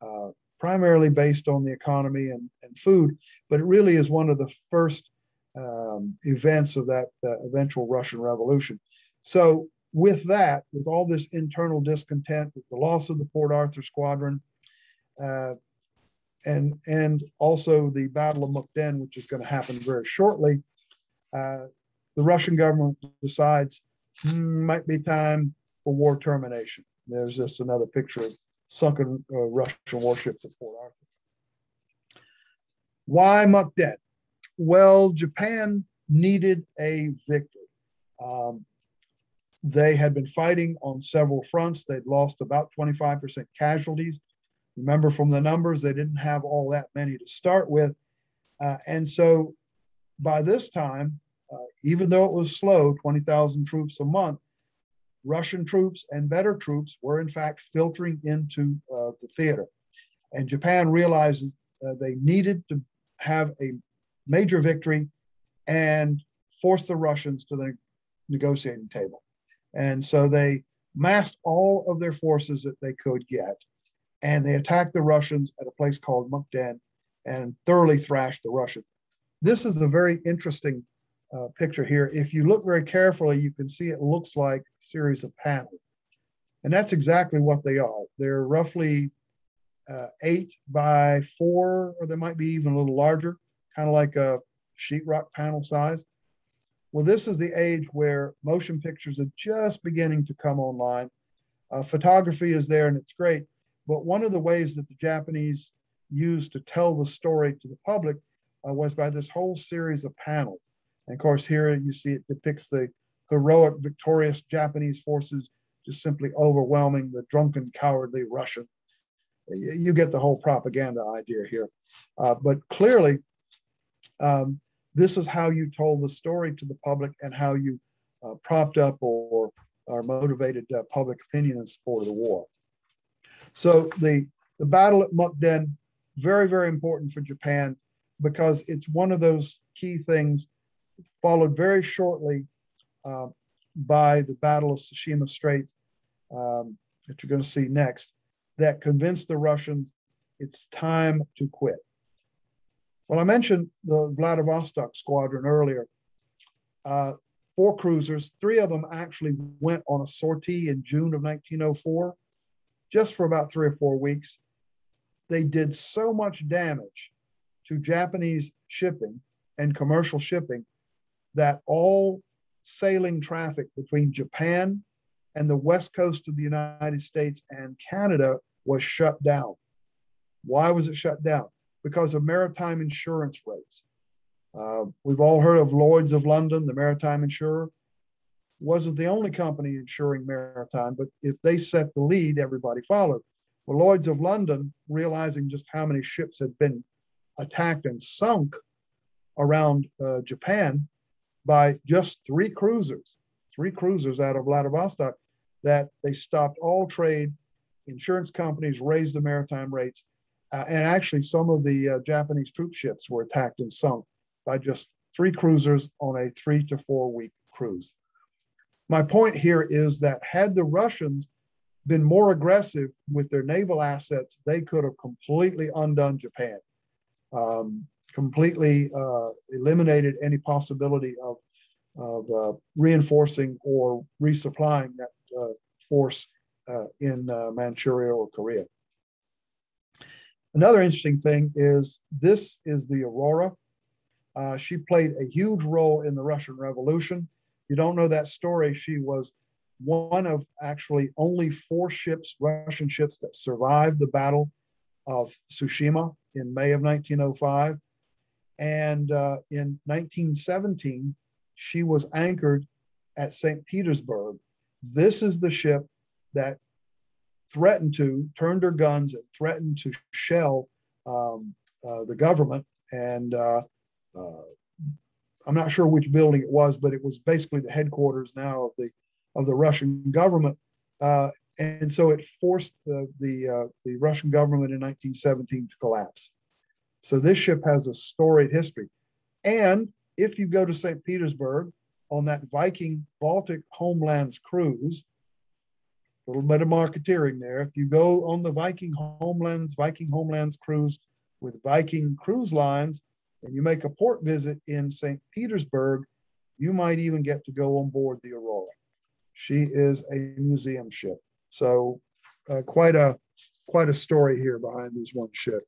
uh, primarily based on the economy and, and, food, but it really is one of the first um, events of that uh, eventual Russian Revolution. So, with that, with all this internal discontent, with the loss of the Port Arthur Squadron, uh, and and also the Battle of Mukden, which is going to happen very shortly, uh, the Russian government decides hmm, might be time for war termination. There's just another picture of sunken uh, Russian warships at Port Arthur. Why Mukden? Well, Japan needed a victory. Um, they had been fighting on several fronts. They'd lost about 25% casualties. Remember from the numbers, they didn't have all that many to start with. Uh, and so by this time, uh, even though it was slow, 20,000 troops a month, Russian troops and better troops were in fact filtering into uh, the theater. And Japan realized uh, they needed to have a major victory and force the Russians to the negotiating table. And so they massed all of their forces that they could get and they attacked the Russians at a place called Mukden and thoroughly thrashed the Russians. This is a very interesting uh, picture here. If you look very carefully, you can see it looks like a series of panels. And that's exactly what they are. They're roughly uh, eight by four, or they might be even a little larger, kind of like a sheetrock panel size. Well, this is the age where motion pictures are just beginning to come online. Uh, photography is there and it's great, but one of the ways that the Japanese used to tell the story to the public uh, was by this whole series of panels. And of course, here you see it depicts the heroic, victorious Japanese forces just simply overwhelming the drunken, cowardly Russian. You get the whole propaganda idea here. Uh, but clearly, um, this is how you told the story to the public and how you uh, propped up or, or motivated uh, public opinion in support of the war. So the, the battle at Mukden, very, very important for Japan because it's one of those key things followed very shortly uh, by the Battle of Tsushima Straits um, that you're going to see next that convinced the Russians it's time to quit. Well, I mentioned the Vladivostok squadron earlier. Uh, four cruisers, three of them actually went on a sortie in June of 1904 just for about three or four weeks. They did so much damage to Japanese shipping and commercial shipping that all sailing traffic between Japan and the west coast of the United States and Canada was shut down. Why was it shut down? Because of maritime insurance rates. Uh, we've all heard of Lloyd's of London, the maritime insurer. Wasn't the only company insuring maritime, but if they set the lead, everybody followed. Well, Lloyd's of London, realizing just how many ships had been attacked and sunk around uh, Japan by just three cruisers, three cruisers out of Vladivostok, that they stopped all trade. Insurance companies raised the maritime rates. Uh, and actually, some of the uh, Japanese troop ships were attacked and sunk by just three cruisers on a three to four week cruise. My point here is that had the Russians been more aggressive with their naval assets, they could have completely undone Japan, um, completely uh, eliminated any possibility of, of uh, reinforcing or resupplying that uh, force uh, in uh, Manchuria or Korea. Another interesting thing is this is the Aurora. Uh, she played a huge role in the Russian Revolution. You don't know that story. She was one of actually only four ships, Russian ships, that survived the Battle of Tsushima in May of 1905. And uh, in 1917, she was anchored at St. Petersburg. This is the ship that threatened to, turned her guns and threatened to shell um, uh, the government. And uh, uh I'm not sure which building it was, but it was basically the headquarters now of the of the Russian government. Uh, and so it forced the the, uh, the Russian government in 1917 to collapse. So this ship has a storied history. And if you go to St. Petersburg on that Viking Baltic Homelands cruise, a little bit of marketeering there. If you go on the Viking Homelands, Viking Homelands cruise with Viking Cruise Lines, and you make a port visit in St. Petersburg, you might even get to go on board the Aurora. She is a museum ship. So uh, quite a quite a story here behind this one ship.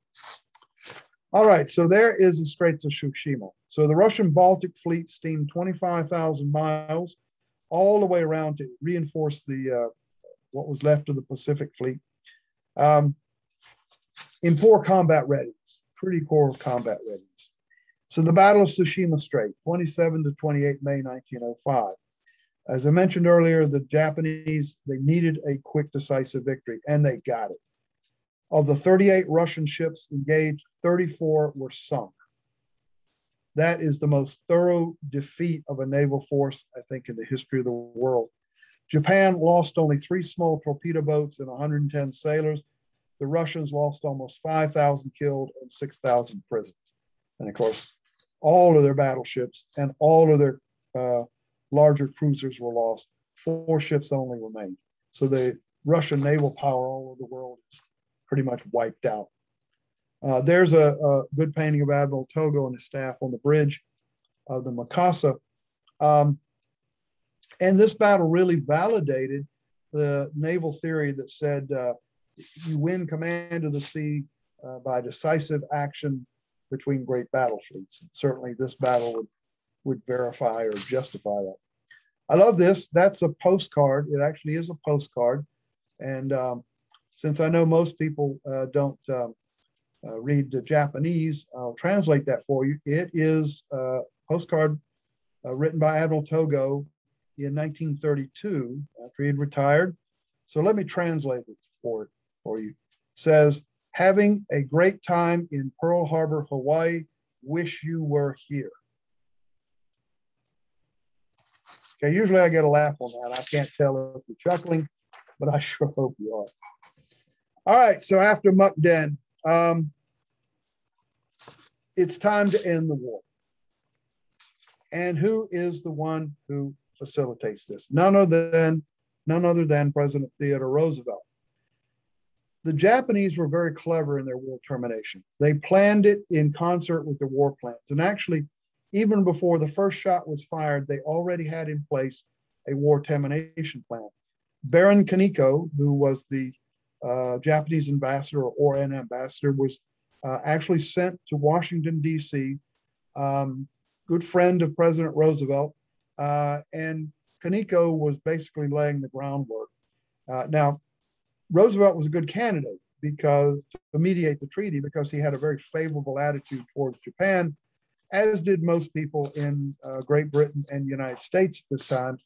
All right, so there is the Straits of Tsushima. So the Russian Baltic fleet steamed 25,000 miles all the way around to reinforce the uh, what was left of the Pacific fleet um, in poor combat readiness, pretty poor combat readiness. So the Battle of Tsushima Strait, 27 to 28 May 1905. As I mentioned earlier, the Japanese, they needed a quick, decisive victory, and they got it. Of the 38 Russian ships engaged, 34 were sunk. That is the most thorough defeat of a naval force, I think, in the history of the world. Japan lost only three small torpedo boats and 110 sailors. The Russians lost almost 5,000 killed and 6,000 prisoners. And of course, all of their battleships and all of their uh, larger cruisers were lost. Four ships only remained. So the Russian naval power all over the world is pretty much wiped out. Uh, there's a, a, good painting of Admiral Togo and his staff on the bridge of the Mikasa. Um, and this battle really validated the naval theory that said uh, you win command of the sea uh, by decisive action between great battle fleets. And certainly this battle would, would verify or justify that. I love this. That's a postcard. It actually is a postcard. And um, since I know most people uh, don't um, uh, read the Japanese, I'll translate that for you. It is a postcard uh, written by Admiral Togo in 1932 after he had retired. So let me translate it for, for you. It says, having a great time in Pearl Harbor, Hawaii. Wish you were here. Okay, usually I get a laugh on that. I can't tell if you're chuckling, but I sure hope you are. All right, so after Mukden, um, it's time to end the war. And who is the one who facilitates this? None other than none other than President Theodore Roosevelt. The Japanese were very clever in their war termination. They planned it in concert with the war plans. And actually, even before the first shot was fired, they already had in place a war termination plan. Baron Kaneko, who was the uh, Japanese ambassador or an ambassador, was uh, actually sent to Washington, D.C., um, good friend of President Roosevelt. Uh, and Kaneko was basically laying the groundwork. Uh, now, Roosevelt was a good candidate because to mediate the treaty because he had a very favorable attitude towards Japan as did most people in uh, Great Britain and the United States at this time.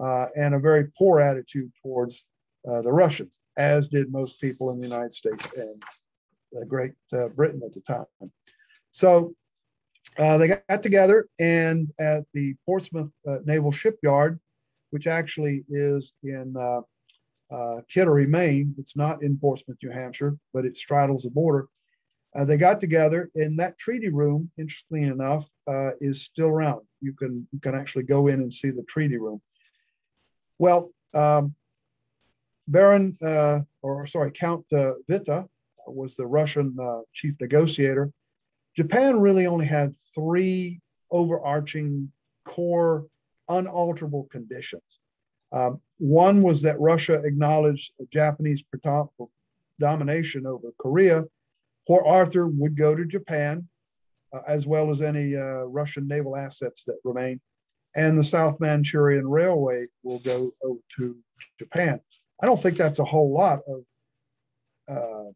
uh, and a very poor attitude towards uh, the Russians, as did most people in the United States and Great uh, Britain at the time. So uh, they got together and at the Portsmouth uh, Naval Shipyard, which actually is in Kittery, Maine. It's not in Portsmouth, New Hampshire, but it straddles the border. Uh, they got together in that treaty room. Interestingly enough, uh, is still around. You can you can actually go in and see the treaty room. Well, um, Baron, uh, or sorry, Count uh, Witte was the Russian uh, chief negotiator. Japan really only had three overarching core unalterable conditions. Um, one was that Russia acknowledged Japanese domination over Korea Port Arthur would go to Japan, uh, as well as any uh, Russian naval assets that remain. And the South Manchurian Railway will go to Japan. I don't think that's a whole lot of uh,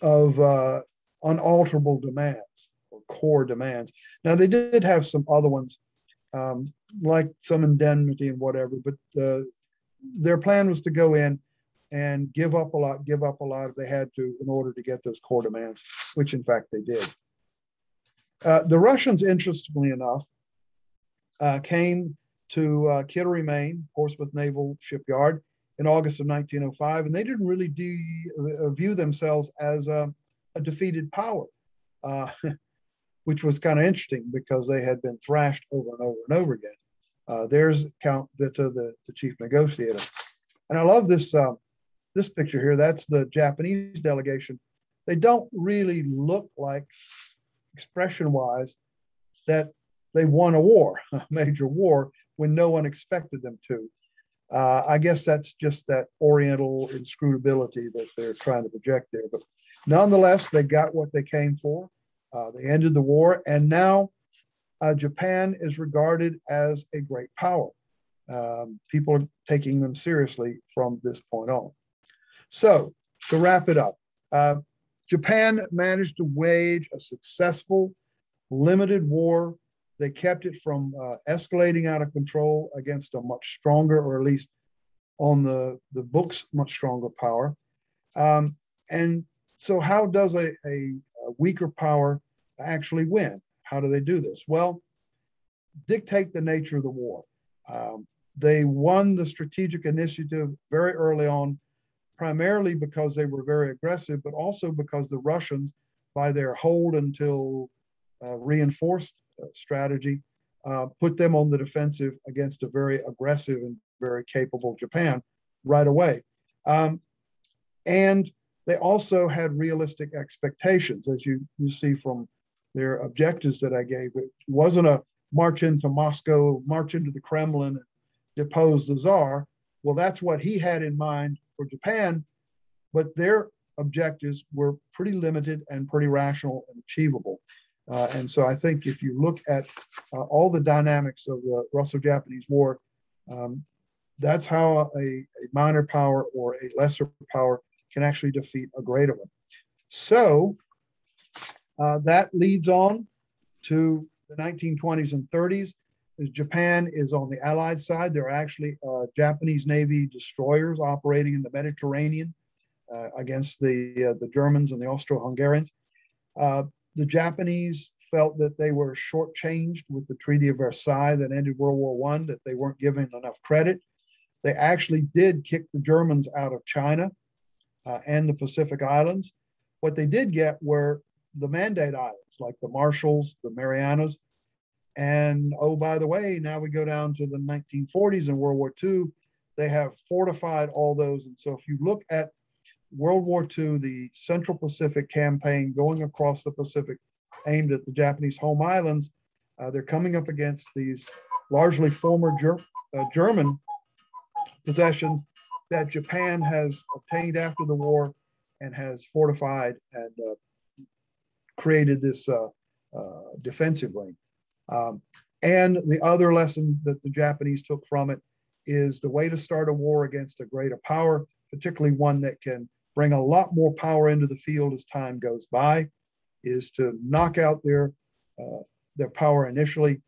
of uh, unalterable demands or core demands. Now they did have some other ones, um, like some indemnity and whatever, but uh, their plan was to go in and give up a lot, give up a lot if they had to in order to get those core demands, which in fact they did. Uh, the Russians, interestingly enough, uh, came to uh, Kittery, Maine, Portsmouth Naval Shipyard in August of 1905, and they didn't really do, uh, view themselves as a, a defeated power, uh, which was kind of interesting because they had been thrashed over and over and over again. Uh, there's Count Witte, the, the chief negotiator. And I love this uh, this picture here, that's the Japanese delegation. They don't really look like, expression wise, that they won a war, a major war, when no one expected them to. Uh, I guess that's just that Oriental inscrutability that they're trying to project there. But nonetheless, they got what they came for. Uh, they ended the war, and now uh, Japan is regarded as a great power. Um, people are taking them seriously from this point on. So, to wrap it up, uh, Japan managed to wage a successful, limited war. They kept it from uh, escalating out of control against a much stronger, or at least on the, the books, much stronger power. Um, and so, how does a, a, a weaker power actually win? How do they do this? Well, dictate the nature of the war. Um, they won the strategic initiative very early on primarily because they were very aggressive, but also because the Russians, by their hold until uh, reinforced uh, strategy, uh, put them on the defensive against a very aggressive and very capable Japan right away. Um, and they also had realistic expectations, as you, you see from their objectives that I gave. It wasn't a march into Moscow, march into the Kremlin, depose the czar. Well, that's what he had in mind for Japan, but their objectives were pretty limited and pretty rational and achievable. Uh, and so I think if you look at uh, all the dynamics of the Russo-Japanese War, um, that's how a, a, minor power or a lesser power can actually defeat a greater one. So uh, that leads on to the 1920s and 30s. Japan is on the Allied side. There are actually uh, Japanese Navy destroyers operating in the Mediterranean uh, against the, uh, the Germans and the Austro-Hungarians. Uh, the Japanese felt that they were shortchanged with the Treaty of Versailles that ended World War I, that they weren't given enough credit. They actually did kick the Germans out of China uh, and the Pacific Islands. What they did get were the Mandate Islands, like the Marshalls, the Marianas, and oh, by the way, now we go down to the 1940s and World War II. They have fortified all those. And so if you look at World War II, the Central Pacific campaign going across the Pacific aimed at the Japanese home islands, uh, they're coming up against these largely former Ger uh, German possessions that Japan has obtained after the war and has fortified and uh, created this uh, uh, defensive ring. Um, and the other lesson that the Japanese took from it is the way to start a war against a greater power, particularly one that can bring a lot more power into the field as time goes by, is to knock out their uh, their power initially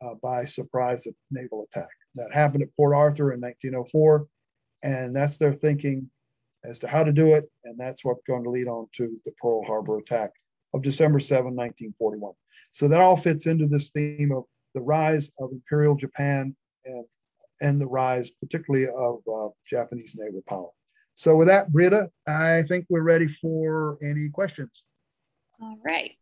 uh, by surprise naval attack. that happened at Port Arthur in 1904. And that's their thinking as to how to do it. And that's what's going to lead on to the Pearl Harbor attack of December 7, 1941. So that all fits into this theme of the rise of Imperial Japan and, and the rise, particularly of uh, Japanese naval power. So with that, Britta, I think we're ready for any questions. All right.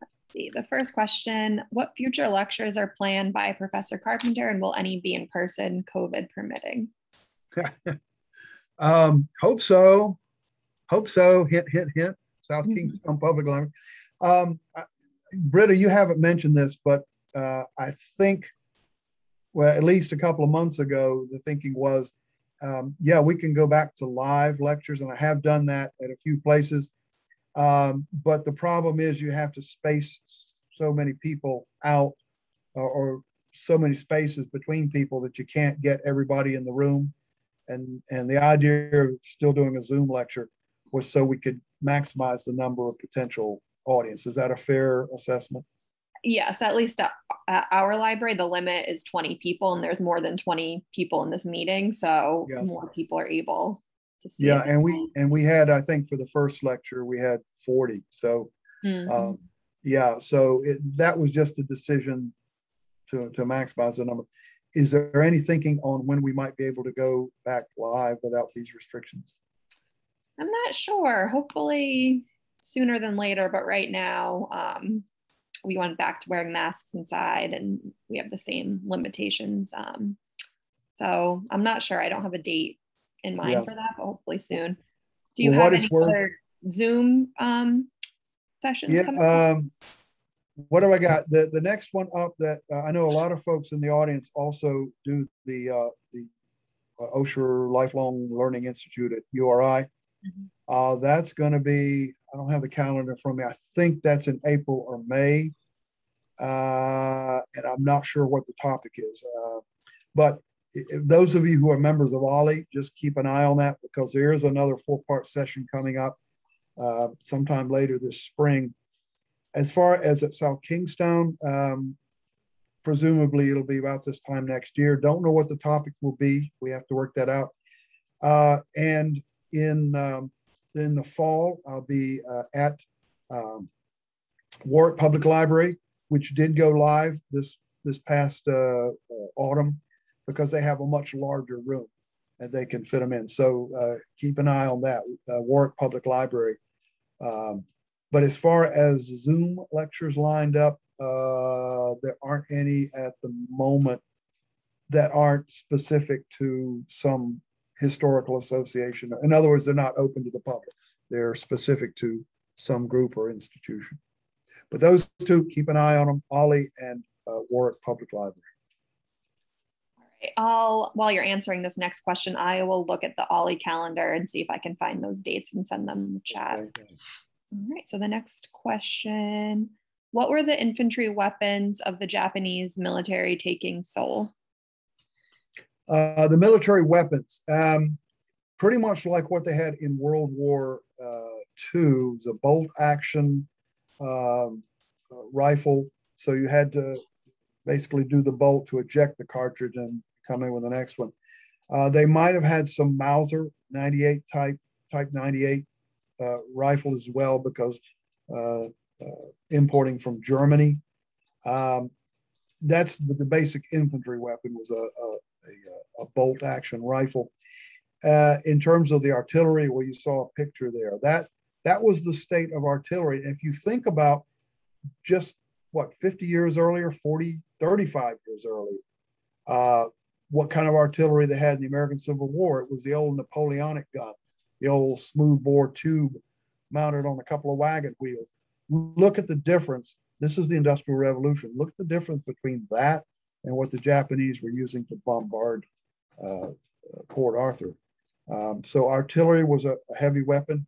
Let's see, the first question, what future lectures are planned by Professor Carpenter and will any be in person, COVID permitting? um, hope so. Hope so. Hint, hint, hint. South mm-hmm. Kingstown Public Library. Um, Britta, you haven't mentioned this, but uh, I think, well, at least a couple of months ago, the thinking was, um, yeah, we can go back to live lectures, and I have done that at a few places. Um, but the problem is you have to space so many people out or, or so many spaces between people that you can't get everybody in the room. And, and the idea of still doing a Zoom lecture was so we could maximize the number of potential audience. Is that a fair assessment? Yes, at least at, our library, the limit is 20 people, and there's more than 20 people in this meeting, so yeah. more people are able to see. Yeah, and we and we had, I think, for the first lecture, we had 40. So, mm-hmm. um, yeah, so it, that was just a decision to to maximize the number. Is there any thinking on when we might be able to go back live without these restrictions? I'm not sure. Hopefully sooner than later, but right now um, we went back to wearing masks inside and we have the same limitations. Um, so I'm not sure. I don't have a date in mind yeah. for that, but hopefully soon. Do you well, have any worth, other Zoom um, sessions? Yeah. Um, what do I got? The the next one up that uh, I know a lot of folks in the audience also do the uh, the uh, Osher Lifelong Learning Institute at URI. Mm-hmm. Uh, that's going to be, I don't have the calendar from me. I think that's in April or May. Uh, and I'm not sure what the topic is. Uh, but those of you who are members of OLLI, just keep an eye on that because there is another four part session coming up uh, sometime later this spring. As far as at South Kingstown, um, presumably it'll be about this time next year. Don't know what the topic will be. We have to work that out. Uh, and in um, in the fall, I'll be uh, at um, Warwick Public Library, which did go live this this past uh, uh, autumn because they have a much larger room and they can fit them in. So uh, keep an eye on that, uh, Warwick Public Library. Um, but as far as Zoom lectures lined up, uh, there aren't any at the moment that aren't specific to some historical association. In other words, they're not open to the public. They're specific to some group or institution. But those two, keep an eye on them, OLLI and uh, Warwick Public Library. All right, I'll, while you're answering this next question, I will look at the OLLI calendar and see if I can find those dates and send them in the chat. Okay. All right, so the next question, what were the infantry weapons of the Japanese military taking Seoul? Uh, the military weapons, um, pretty much like what they had in World War uh, II, the bolt action um, uh, rifle. So you had to basically do the bolt to eject the cartridge and come in with the next one. Uh, they might have had some Mauser 98 type, type 98 uh, rifle as well because uh, importing from Germany. Um, that's the basic infantry weapon was a, a a, a bolt action rifle. Uh, in terms of the artillery, well, you saw a picture there. That that was the state of artillery. And if you think about just what 50 years earlier, 40, 35 years earlier, uh, what kind of artillery they had in the American Civil War, it was the old Napoleonic gun, the old smooth bore tube mounted on a couple of wagon wheels. Look at the difference. This is the Industrial Revolution. Look at the difference between that and what the Japanese were using to bombard uh, Port Arthur. Um, so artillery was a, a, heavy weapon.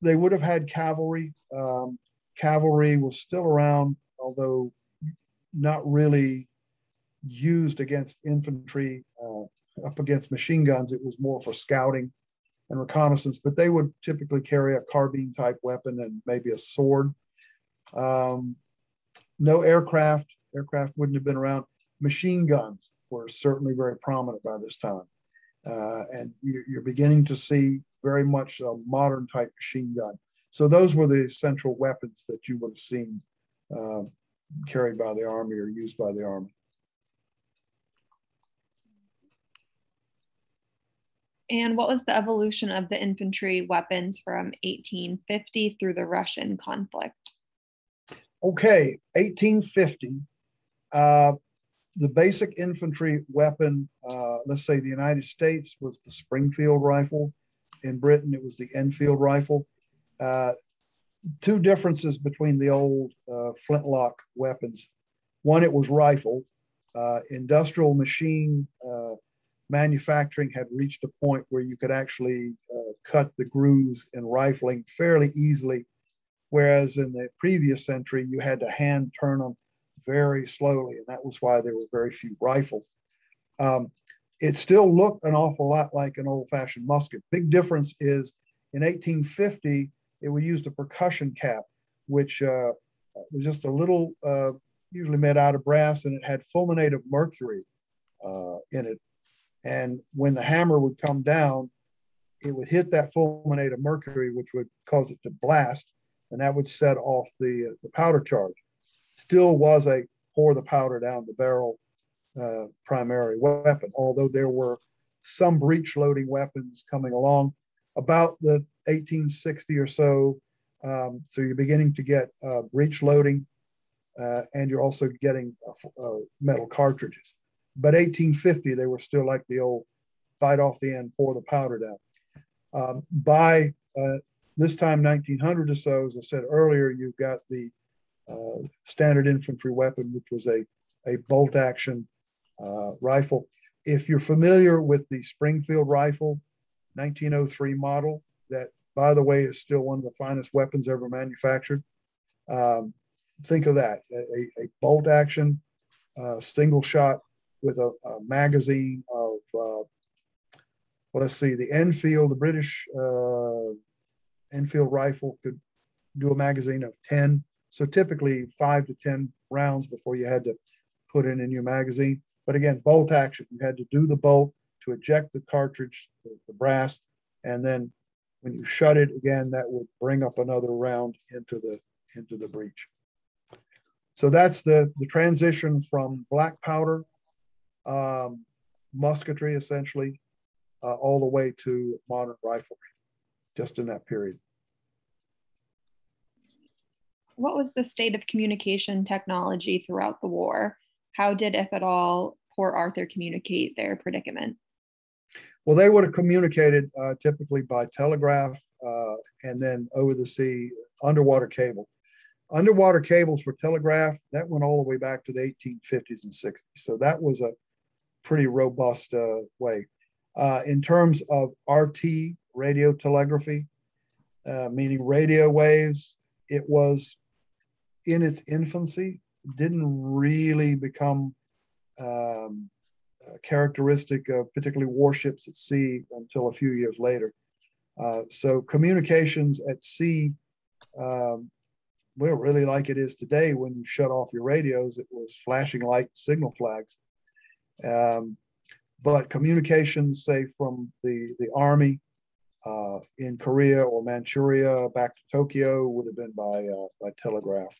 They would have had cavalry. Um, cavalry was still around, although not really used against infantry, uh, up against machine guns. It was more for scouting and reconnaissance, but they would typically carry a carbine type weapon and maybe a sword. Um, no aircraft. Aircraft wouldn't have been around machine guns were certainly very prominent by this time. Uh, and you're beginning to see very much a modern type machine gun. So those were the central weapons that you would have seen uh, carried by the Army or used by the Army. And what was the evolution of the infantry weapons from 1850 through the Russian conflict? Okay, 1850. Uh, the basic infantry weapon, uh, let's say the United States, was the Springfield rifle. In Britain, it was the Enfield rifle. Uh, two differences between the old uh, flintlock weapons. One, it was rifle. Uh, industrial machine uh, manufacturing had reached a point where you could actually uh, cut the grooves in rifling fairly easily, whereas in the previous century you had to hand turn them very slowly, and that was why there were very few rifles. Um, it still looked an awful lot like an old-fashioned musket. Big difference is in 1850 it would use a percussion cap, which uh, was just a little, uh, usually made out of brass, and it had fulminate of mercury uh, in it and when the hammer would come down, it would hit that fulminate of mercury, which would cause it to blast, and that would set off the, uh, the powder charge. Still was a pour the powder down the barrel uh, primary weapon, although there were some breech loading weapons coming along about the 1860 or so. Um, so you're beginning to get uh, breech loading, uh, and you're also getting uh, uh, metal cartridges. But 1850, they were still like the old bite off the end, pour the powder down. Um, by uh, this time, 1900 or so, as I said earlier, you've got the standard infantry weapon, which was a, a bolt action uh, rifle. If you're familiar with the Springfield rifle, 1903 model, that by the way is still one of the finest weapons ever manufactured. Um, think of that a, a bolt action, uh, single shot with a, a magazine of, uh, well, let's see, the Enfield, the British uh, Enfield rifle could do a magazine of 10. So typically five to 10 rounds before you had to put in a new magazine. But again, bolt action, you had to do the bolt to eject the cartridge, the, the brass, and then when you shut it again, that would bring up another round into the into the breech. So that's the, the transition from black powder um, musketry essentially, uh, all the way to modern riflery, just in that period. What was the state of communication technology throughout the war? How did, if at all, Port Arthur communicate their predicament? Well, they would have communicated uh, typically by telegraph uh, and then over the sea underwater cable. Underwater cables for telegraph that went all the way back to the 1850s and 60s. So that was a pretty robust uh, way. Uh, in terms of RT, radio telegraphy, uh, meaning radio waves, it was in its infancy, didn't really become um, characteristic of particularly warships at sea until a few years later. Uh, so communications at sea, um, well, really like it is today when you shut off your radios, it was flashing light signal flags. Um, but communications, say from the, the army uh, in Korea or Manchuria back to Tokyo, would have been by, uh, by telegraph.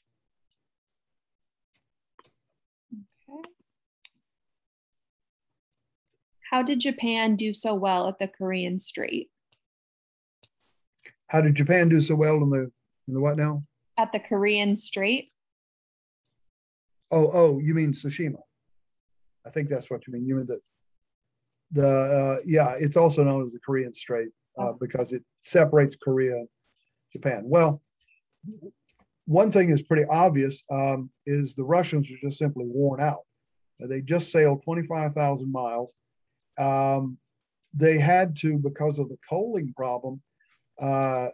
How did Japan do so well at the Korean Strait? How did Japan do so well in the in the what now? At the Korean Strait. Oh, oh, you mean Tsushima? I think that's what you mean. You mean the the uh, yeah, it's also known as the Korean Strait uh, oh. because it separates Korea and Japan. Well, one thing is pretty obvious um, is the Russians are just simply worn out. They just sailed 25,000 miles. Um, they had to, because of the coaling problem, uh,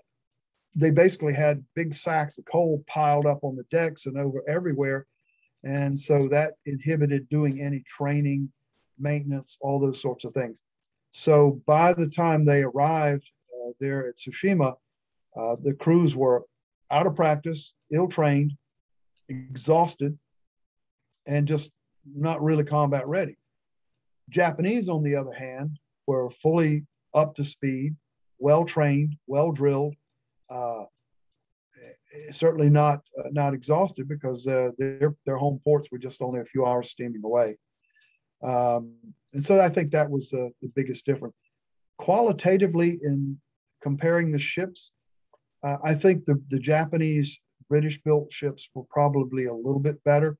they basically had big sacks of coal piled up on the decks and over everywhere. And so that inhibited doing any training, maintenance, all those sorts of things. So by the time they arrived uh, there at Tsushima, uh, the crews were out of practice, ill trained, exhausted, and just not really combat ready. Japanese, on the other hand, were fully up to speed, well trained, well drilled. Uh, certainly not uh, not exhausted because uh, their their home ports were just only a few hours steaming away. Um, and so I think that was the biggest difference. Qualitatively, in comparing the ships, uh, I think the, the Japanese British built ships were probably a little bit better,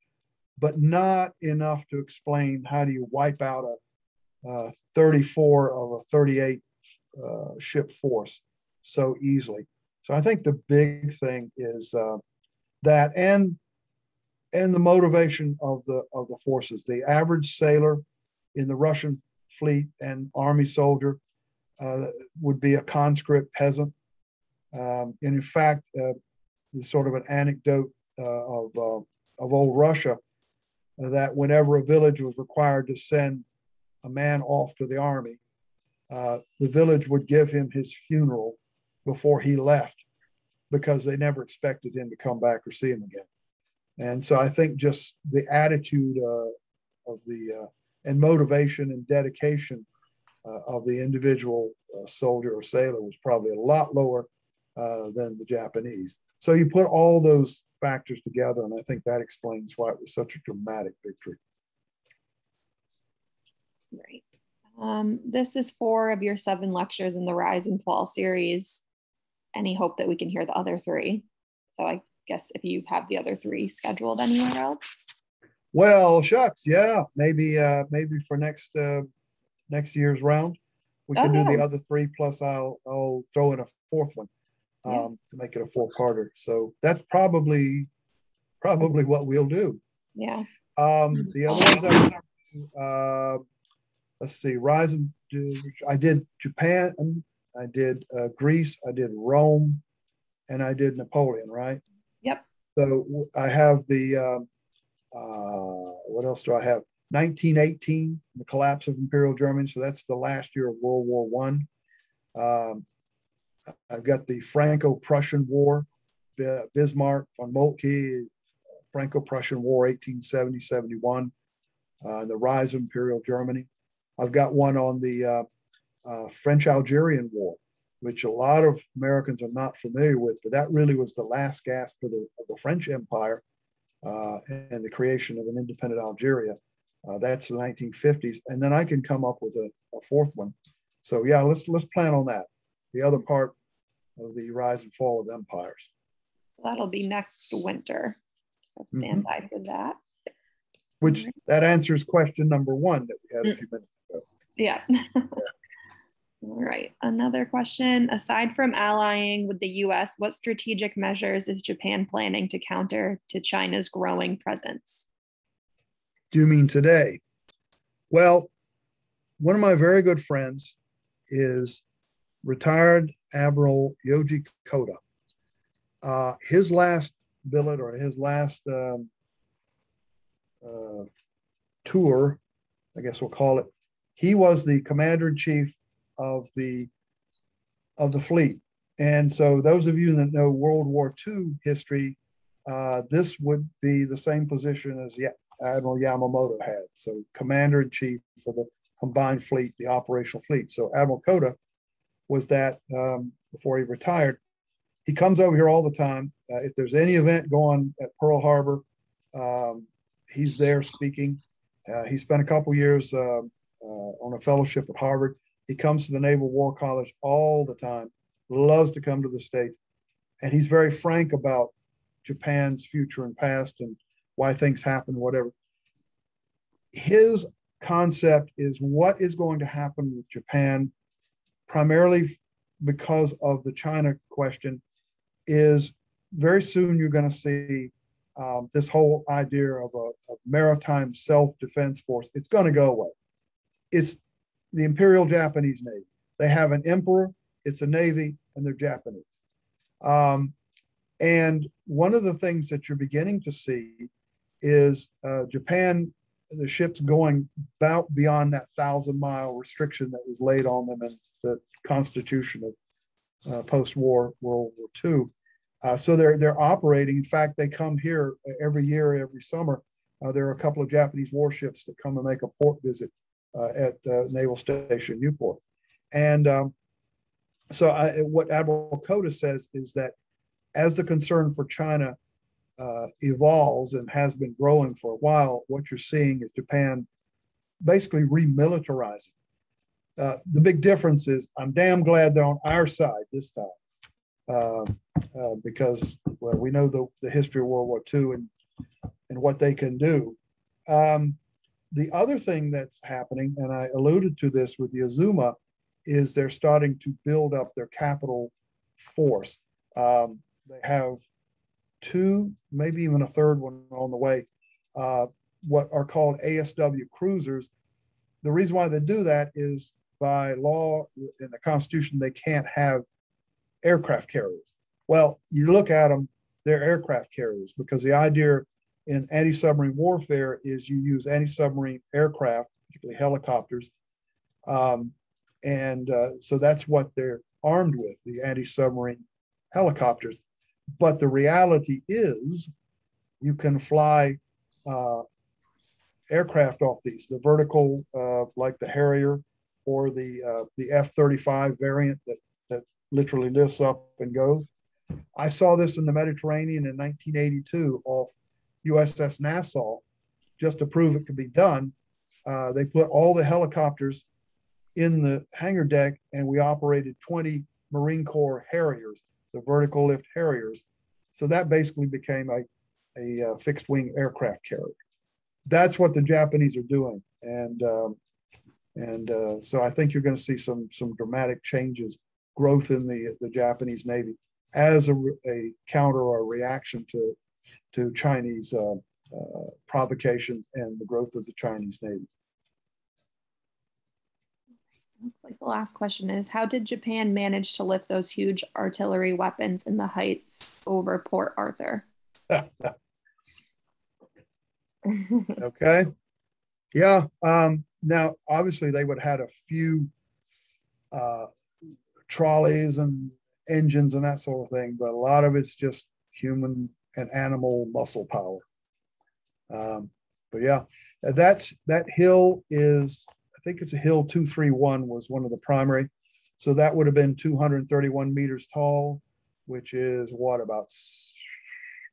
but not enough to explain how do you wipe out a, a 34 of a 38 uh, ship force so easily. So I think the big thing is uh, that and and the motivation of the of the forces. The average sailor in the Russian fleet and army soldier uh, would be a conscript peasant. Um, and in fact, uh, sort of an anecdote uh, of uh, of old Russia that whenever a village was required to send a man off to the army, uh, the village would give him his funeral before he left because they never expected him to come back or see him again. And so I think just the attitude uh, of the uh, and motivation and dedication uh, of the individual uh, soldier or sailor was probably a lot lower uh, than the Japanese. So you put all those factors together, and I think that explains why it was such a dramatic victory. Right. Um, this is four of your seven lectures in the Rise and Fall series. Any hope that we can hear the other three? So I guess if you have the other three scheduled anywhere else. Well, shucks, yeah, maybe uh, maybe for next uh, next year's round, we can oh, do the other three. Plus, I'll I'll throw in a fourth one um, yeah. to make it a four parter. So that's probably probably what we'll do. Yeah. Um, the other ones, I, uh, let's see, Rise and I did Japan, I did uh, Greece, I did Rome, and I did Napoleon. Right. Yep. So I have the um, uh, what else do I have? 1918, the collapse of Imperial Germany. So that's the last year of World War One. Um, I've got the Franco-Prussian War, Bismarck, von Moltke, Franco-Prussian War, 1870-71, uh, the rise of Imperial Germany. I've got one on the uh, uh, French-Algerian War, which a lot of Americans are not familiar with, but that really was the last gasp of the, of the French Empire uh, and the creation of an independent Algeria. Uh, that's the 1950s, and then I can come up with a, a, fourth one. So yeah, let's let's plan on that. The other part of the rise and fall of empires. So that'll be next winter. So stand mm-hmm. by for that. Which that answers question number one that we had a mm. few minutes ago. Yeah. yeah. All right. Another question. Aside from allying with the US, what strategic measures is Japan planning to counter to China's growing presence? Do you mean today? Well, one of my very good friends is retired Admiral Yoji Koda. Uh, his last billet or his last um, uh, tour, I guess we'll call it, he was the commander in chief of the of the fleet. And so, those of you that know World War II history, uh, this would be the same position as Admiral Yamamoto had. So, commander in chief for the combined fleet, the operational fleet. So, Admiral Koda was that um, before he retired. He comes over here all the time. Uh, if there's any event going at Pearl Harbor, um, he's there speaking. Uh, he spent a couple years um, uh, on a fellowship at Harvard. He comes to the Naval War College all the time, loves to come to the States. And he's very frank about Japan's future and past and why things happen, whatever. His concept is what is going to happen with Japan, primarily because of the China question, is very soon you're going to see um, this whole idea of a, a maritime self-defense force. It's going to go away. It's the Imperial Japanese Navy. They have an emperor, it's a navy, and they're Japanese. Um, and one of the things that you're beginning to see is uh, Japan, the ships going about beyond that thousand mile restriction that was laid on them in the Constitution of uh, post-war World War II. Uh, so they're they're operating. In fact, they come here every year, every summer, Uh, there are a couple of Japanese warships that come and make a port visit uh, at uh, Naval Station Newport. And um, so I, what Admiral Koda says is that as the concern for China uh, evolves and has been growing for a while, what you're seeing is Japan basically remilitarizing. Uh, the big difference is I'm damn glad they're on our side this time uh, uh, because well, we know the, the history of World War II and, and what they can do. Um, the other thing that's happening, and I alluded to this with the Izumo, is they're starting to build up their capital force. Um, they have two, maybe even a third one on the way, uh, what are called ASW cruisers. The reason why they do that is by law in the Constitution, they can't have aircraft carriers. Well, you look at them, they're aircraft carriers because the idea in anti submarine warfare is you use anti submarine aircraft, particularly helicopters. Um, and uh, so that's what they're armed with the anti submarine helicopters. But the reality is, you can fly uh, aircraft off these, the vertical, uh, like the Harrier or the uh, the F 35 variant that, that literally lifts up and goes. I saw this in the Mediterranean in 1982 off USS Nassau just to prove it could be done. Uh, they put all the helicopters in the hangar deck and we operated 20 Marine Corps Harriers, the vertical lift Harriers. So that basically became a, a, uh, fixed wing aircraft carrier. That's what the Japanese are doing. And, um, and uh, so I think you're going to see some, some dramatic changes, growth in the, the Japanese Navy as a, a counter or reaction to, to Chinese uh, uh, provocations and the growth of the Chinese Navy. Looks like the last question is How did Japan manage to lift those huge artillery weapons in the heights over Port Arthur? okay. Yeah. Um, now, obviously, they would have had a few uh, trolleys and engines and that sort of thing, but a lot of it's just human and animal muscle power. Um, but yeah, that's that hill is I think it's a hill 231 was one of the primary. So that would have been 231 meters tall, which is what about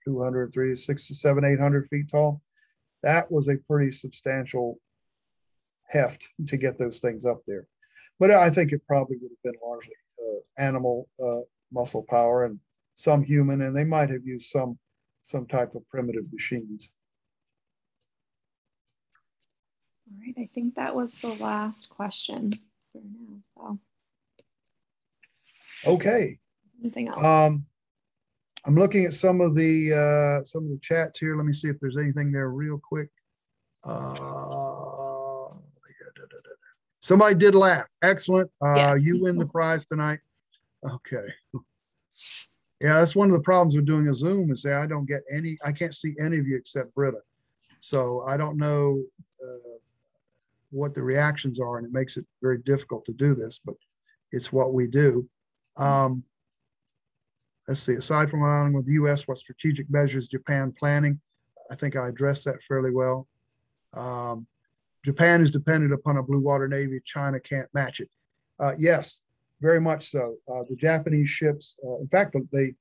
200, 3, 6 to 7, 800 feet tall. That was a pretty substantial heft to get those things up there. But I think it probably would have been largely uh, animal uh, muscle power and some human, and they might have used some some type of primitive machines. All right, I think that was the last question for now. So, okay. Anything else? Um, I'm looking at some of the uh, some of the chats here. Let me see if there's anything there real quick. Uh, somebody did laugh. Excellent. Uh, yeah. You win the prize tonight. Okay. Yeah, that's one of the problems with doing a Zoom is that I don't get any, I can't see any of you except Britta. So I don't know uh, what the reactions are, and it makes it very difficult to do this, but it's what we do. Um, let's see, aside from aligning with the US, what strategic measures Japan planning? I think I addressed that fairly well. Um, Japan is dependent upon a blue water navy. China can't match it. Uh, yes, very much so. Uh, the Japanese ships, uh, in fact, they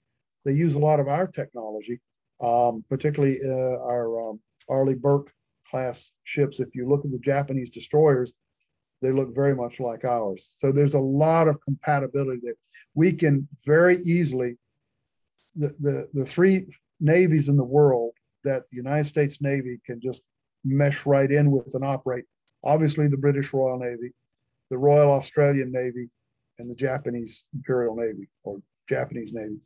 they use a lot of our technology, um, particularly uh, our um, Arleigh Burke class ships, if you look at the Japanese destroyers, they look very much like ours. So there's a lot of compatibility there. We can very easily, the, the, the three navies in the world that the United States Navy can just mesh right in with and operate. Obviously, the British Royal Navy, the Royal Australian Navy, and the Japanese Imperial Navy or Japanese Navy.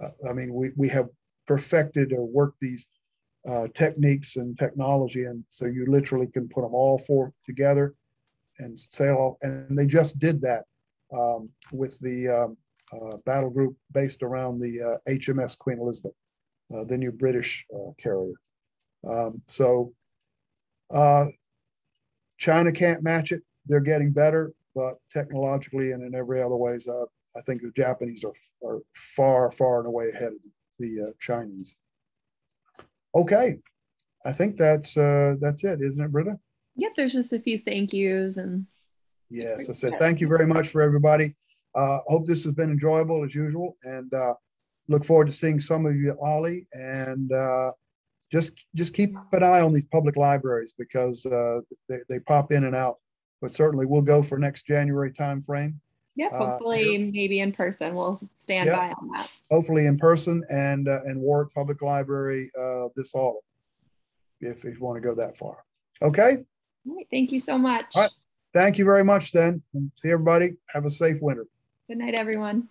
Uh, I mean, we, we have perfected or worked these uh, techniques and technology. And so you literally can put them all four together and sail off. And they just did that um, with the um, uh, battle group based around the uh, HMS Queen Elizabeth, uh, the new British uh, carrier. Um, so uh, China can't match it. They're getting better, but technologically and in every other ways, I think the Japanese are, are far, far and away ahead of the Chinese. Okay. I think that's, uh, that's it, isn't it, Britta? Yep, there's just a few thank yous and Yes, I said, thank you very much for everybody. Uh, hope this has been enjoyable as usual and, uh, look forward to seeing some of you at OLLI and, uh, just, just keep an eye on these public libraries because, uh, they, they pop in and out. But certainly we'll go for next January timeframe, yep, Uh, hopefully maybe in person. We'll stand Yeah. by on that. hopefully in person and, uh, and Warwick Public Library, uh, this autumn. If, if you want to go that far. Okay, All right, thank you so much. All right. thank you very much then. See everybody. Have a safe winter. Good night, everyone.